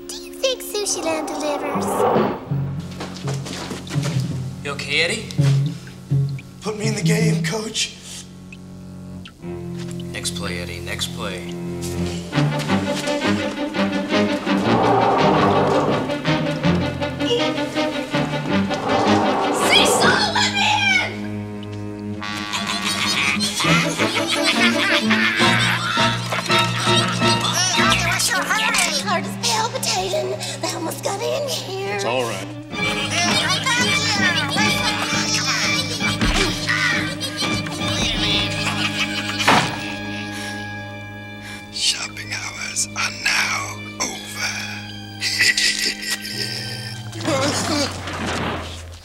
Do you think Sushi Land delivers? You okay, Eddie? Put me in the game, coach. Next play, Eddie. Next play. All right. Shopping hours are now over.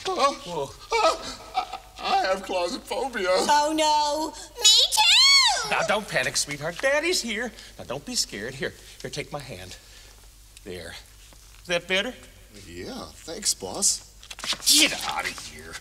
Oh, oh, I have claustrophobia. Oh no, me too! Now, don't panic, sweetheart. Daddy's here. Now, don't be scared. Here, here, take my hand. There. Is that better? Yeah, thanks, boss. Get out of here.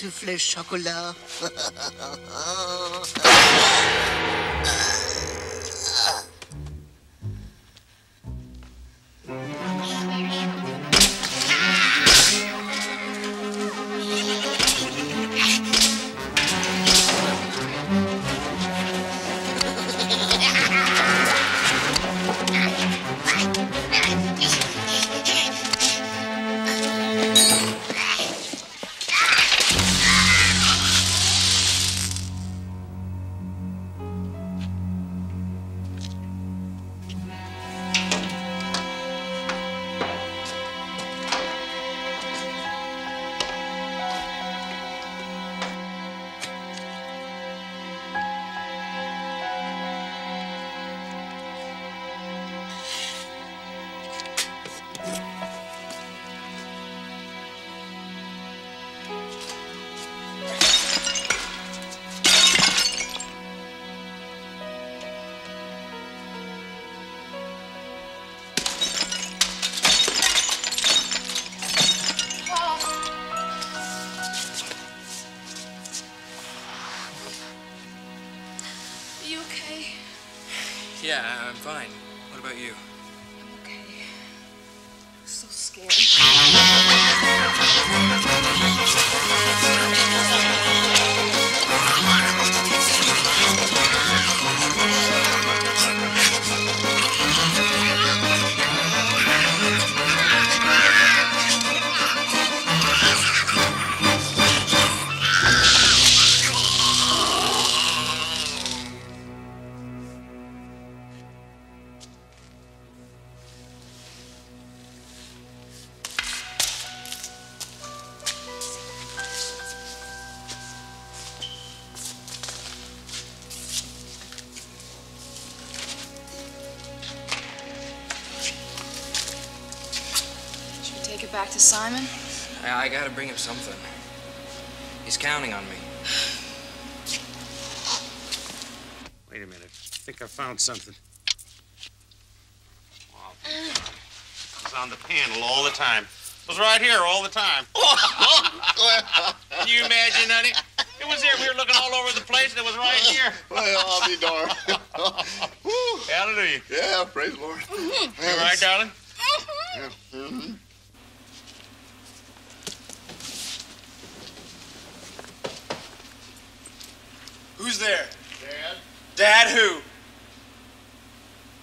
My little souffle chocolat. Okay? Yeah, I'm fine. What about you? I'm okay. I'm So scared. something. He's counting on me. Wait a minute. I think I found something. Wow. It was on the panel all the time. It was right here all the time. Can you imagine, honey? It was there. We were looking all over the place, and it was right here. Well, I'll be darned. Hallelujah. Yeah, praise the Lord. You all right, darling? Yeah. Mhm. Who's there? Dad? Dad who?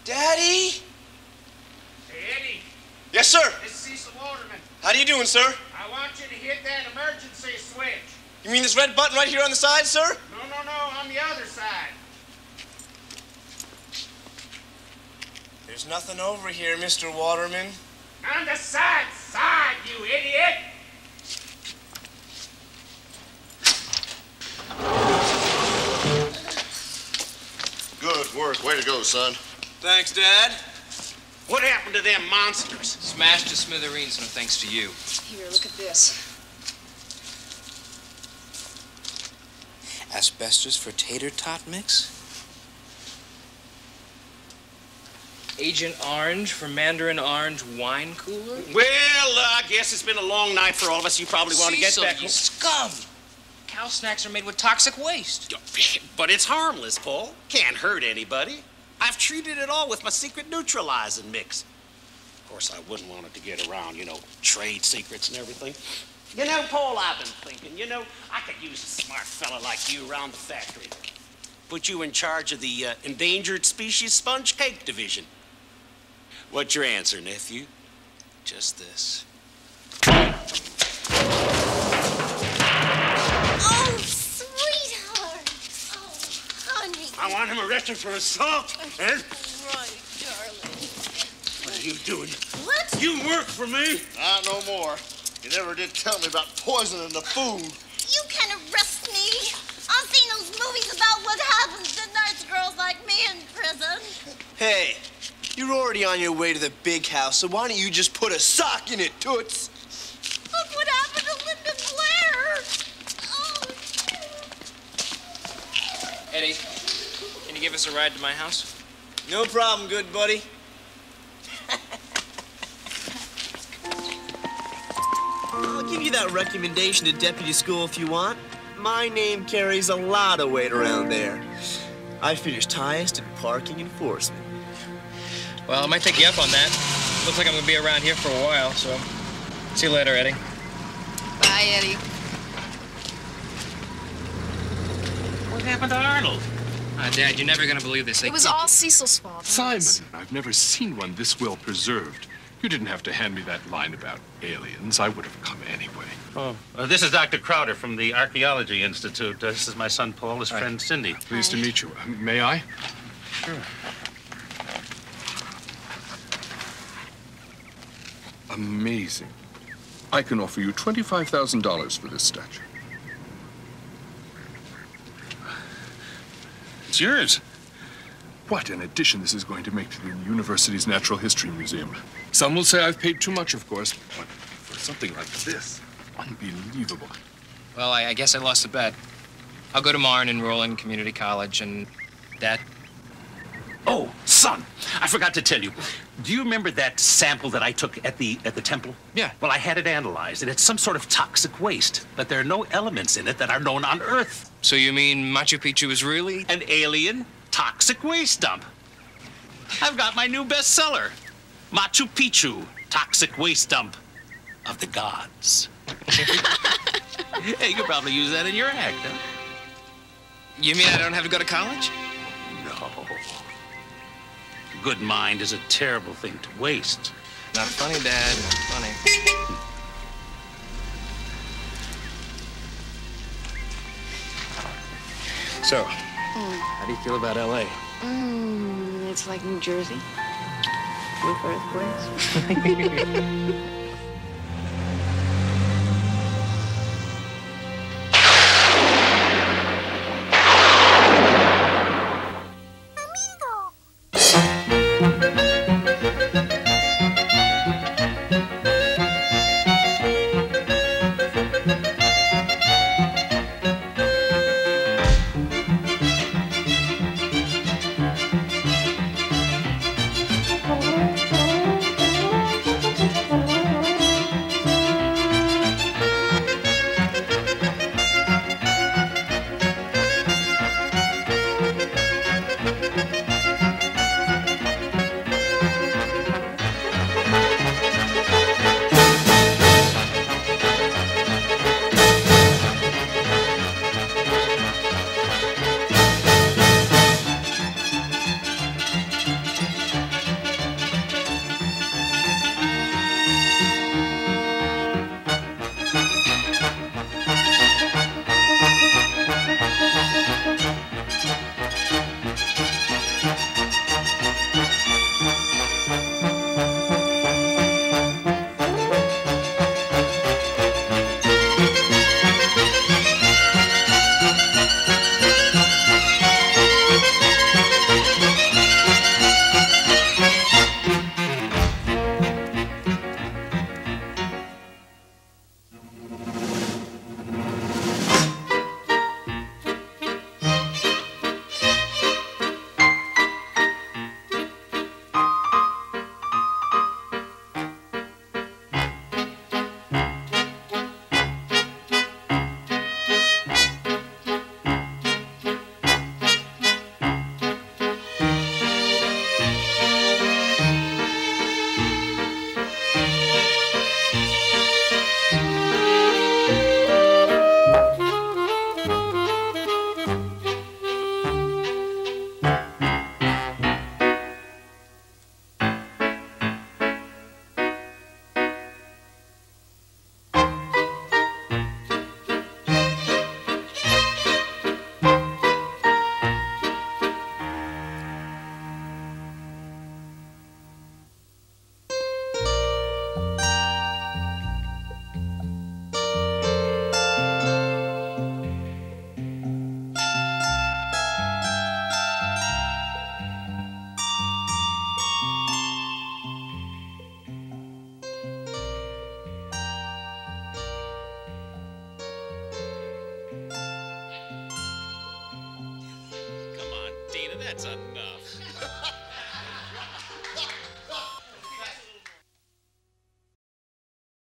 Daddy? Hey, Eddie. Yes, sir. This is Cecil Waterman. How do you doing, sir? I want you to hit that emergency switch. You mean this red button right here on the side, sir? No, no, no, on the other side. There's nothing over here, Mr. Waterman. On the side, side, you idiot! Good work. Way to go, son. Thanks, Dad. What happened to them monsters? Smashed to smithereens, no thanks to you. Here, look at this. Asbestos for tater tot mix? Agent Orange for Mandarin Orange wine cooler? Well, uh, I guess it's been a long night for all of us. You probably want to get Cecil, back. you scum! Cal Snacks are made with toxic waste. But it's harmless, Paul. Can't hurt anybody. I've treated it all with my secret neutralizing mix. Of course, I wouldn't want it to get around, you know, trade secrets and everything. You know, Paul, I've been thinking, you know, I could use a smart fella like you around the factory. Put you in charge of the uh, endangered species sponge cake division. What's your answer, nephew? Just this. Want him arrested for assault. Eh? Right, darling. What are you doing? What? You work for me. Not no more. You never did tell me about poisoning the food. You can arrest me. I've seen those movies about what happens to nice girls like me in prison. Hey, you're already on your way to the big house, so why don't you just put a sock in it, Toots? Look what happened to Linda Blair. Oh, Eddie, can you give us a ride to my house? No problem, good buddy. I'll give you that recommendation to deputy school if you want. My name carries a lot of weight around there. I finished highest in parking enforcement. Well, I might take you up on that. Looks like I'm gonna be around here for a while, so see you later, Eddie. Bye, Eddie. What happened to Arnold? Uh, Dad, you're never gonna believe this. They It was all Cecil's fault. Simon, I've never seen one this well preserved. You didn't have to hand me that line about aliens. I would have come anyway. Oh, uh, this is Dr. Crowder from the Archaeology Institute. Uh, this is my son Paul, his friend Cindy. Pleased to meet you. Uh, May I? Sure. Amazing. I can offer you $25,000 for this statue. It's yours. What an addition this is going to make to the university's Natural History Museum. Some will say I've paid too much, of course, but for something like this, unbelievable. Well, I, I guess I lost a bet. I'll go tomorrow and enroll in community college, and that... Oh, son, I forgot to tell you. Do you remember that sample that I took at the at the temple? Yeah. Well, I had it analyzed, and it's some sort of toxic waste, but there are no elements in it that are known on Earth. So you mean Machu Picchu is really an alien toxic waste dump? I've got my new bestseller, Machu Picchu, Toxic Waste Dump of the Gods. hey, you could probably use that in your act, huh? You mean I don't have to go to college? No. Good mind is a terrible thing to waste. Not funny, Dad. Not funny. So, how do you feel about LA? Mm, it's like New Jersey with earthquakes.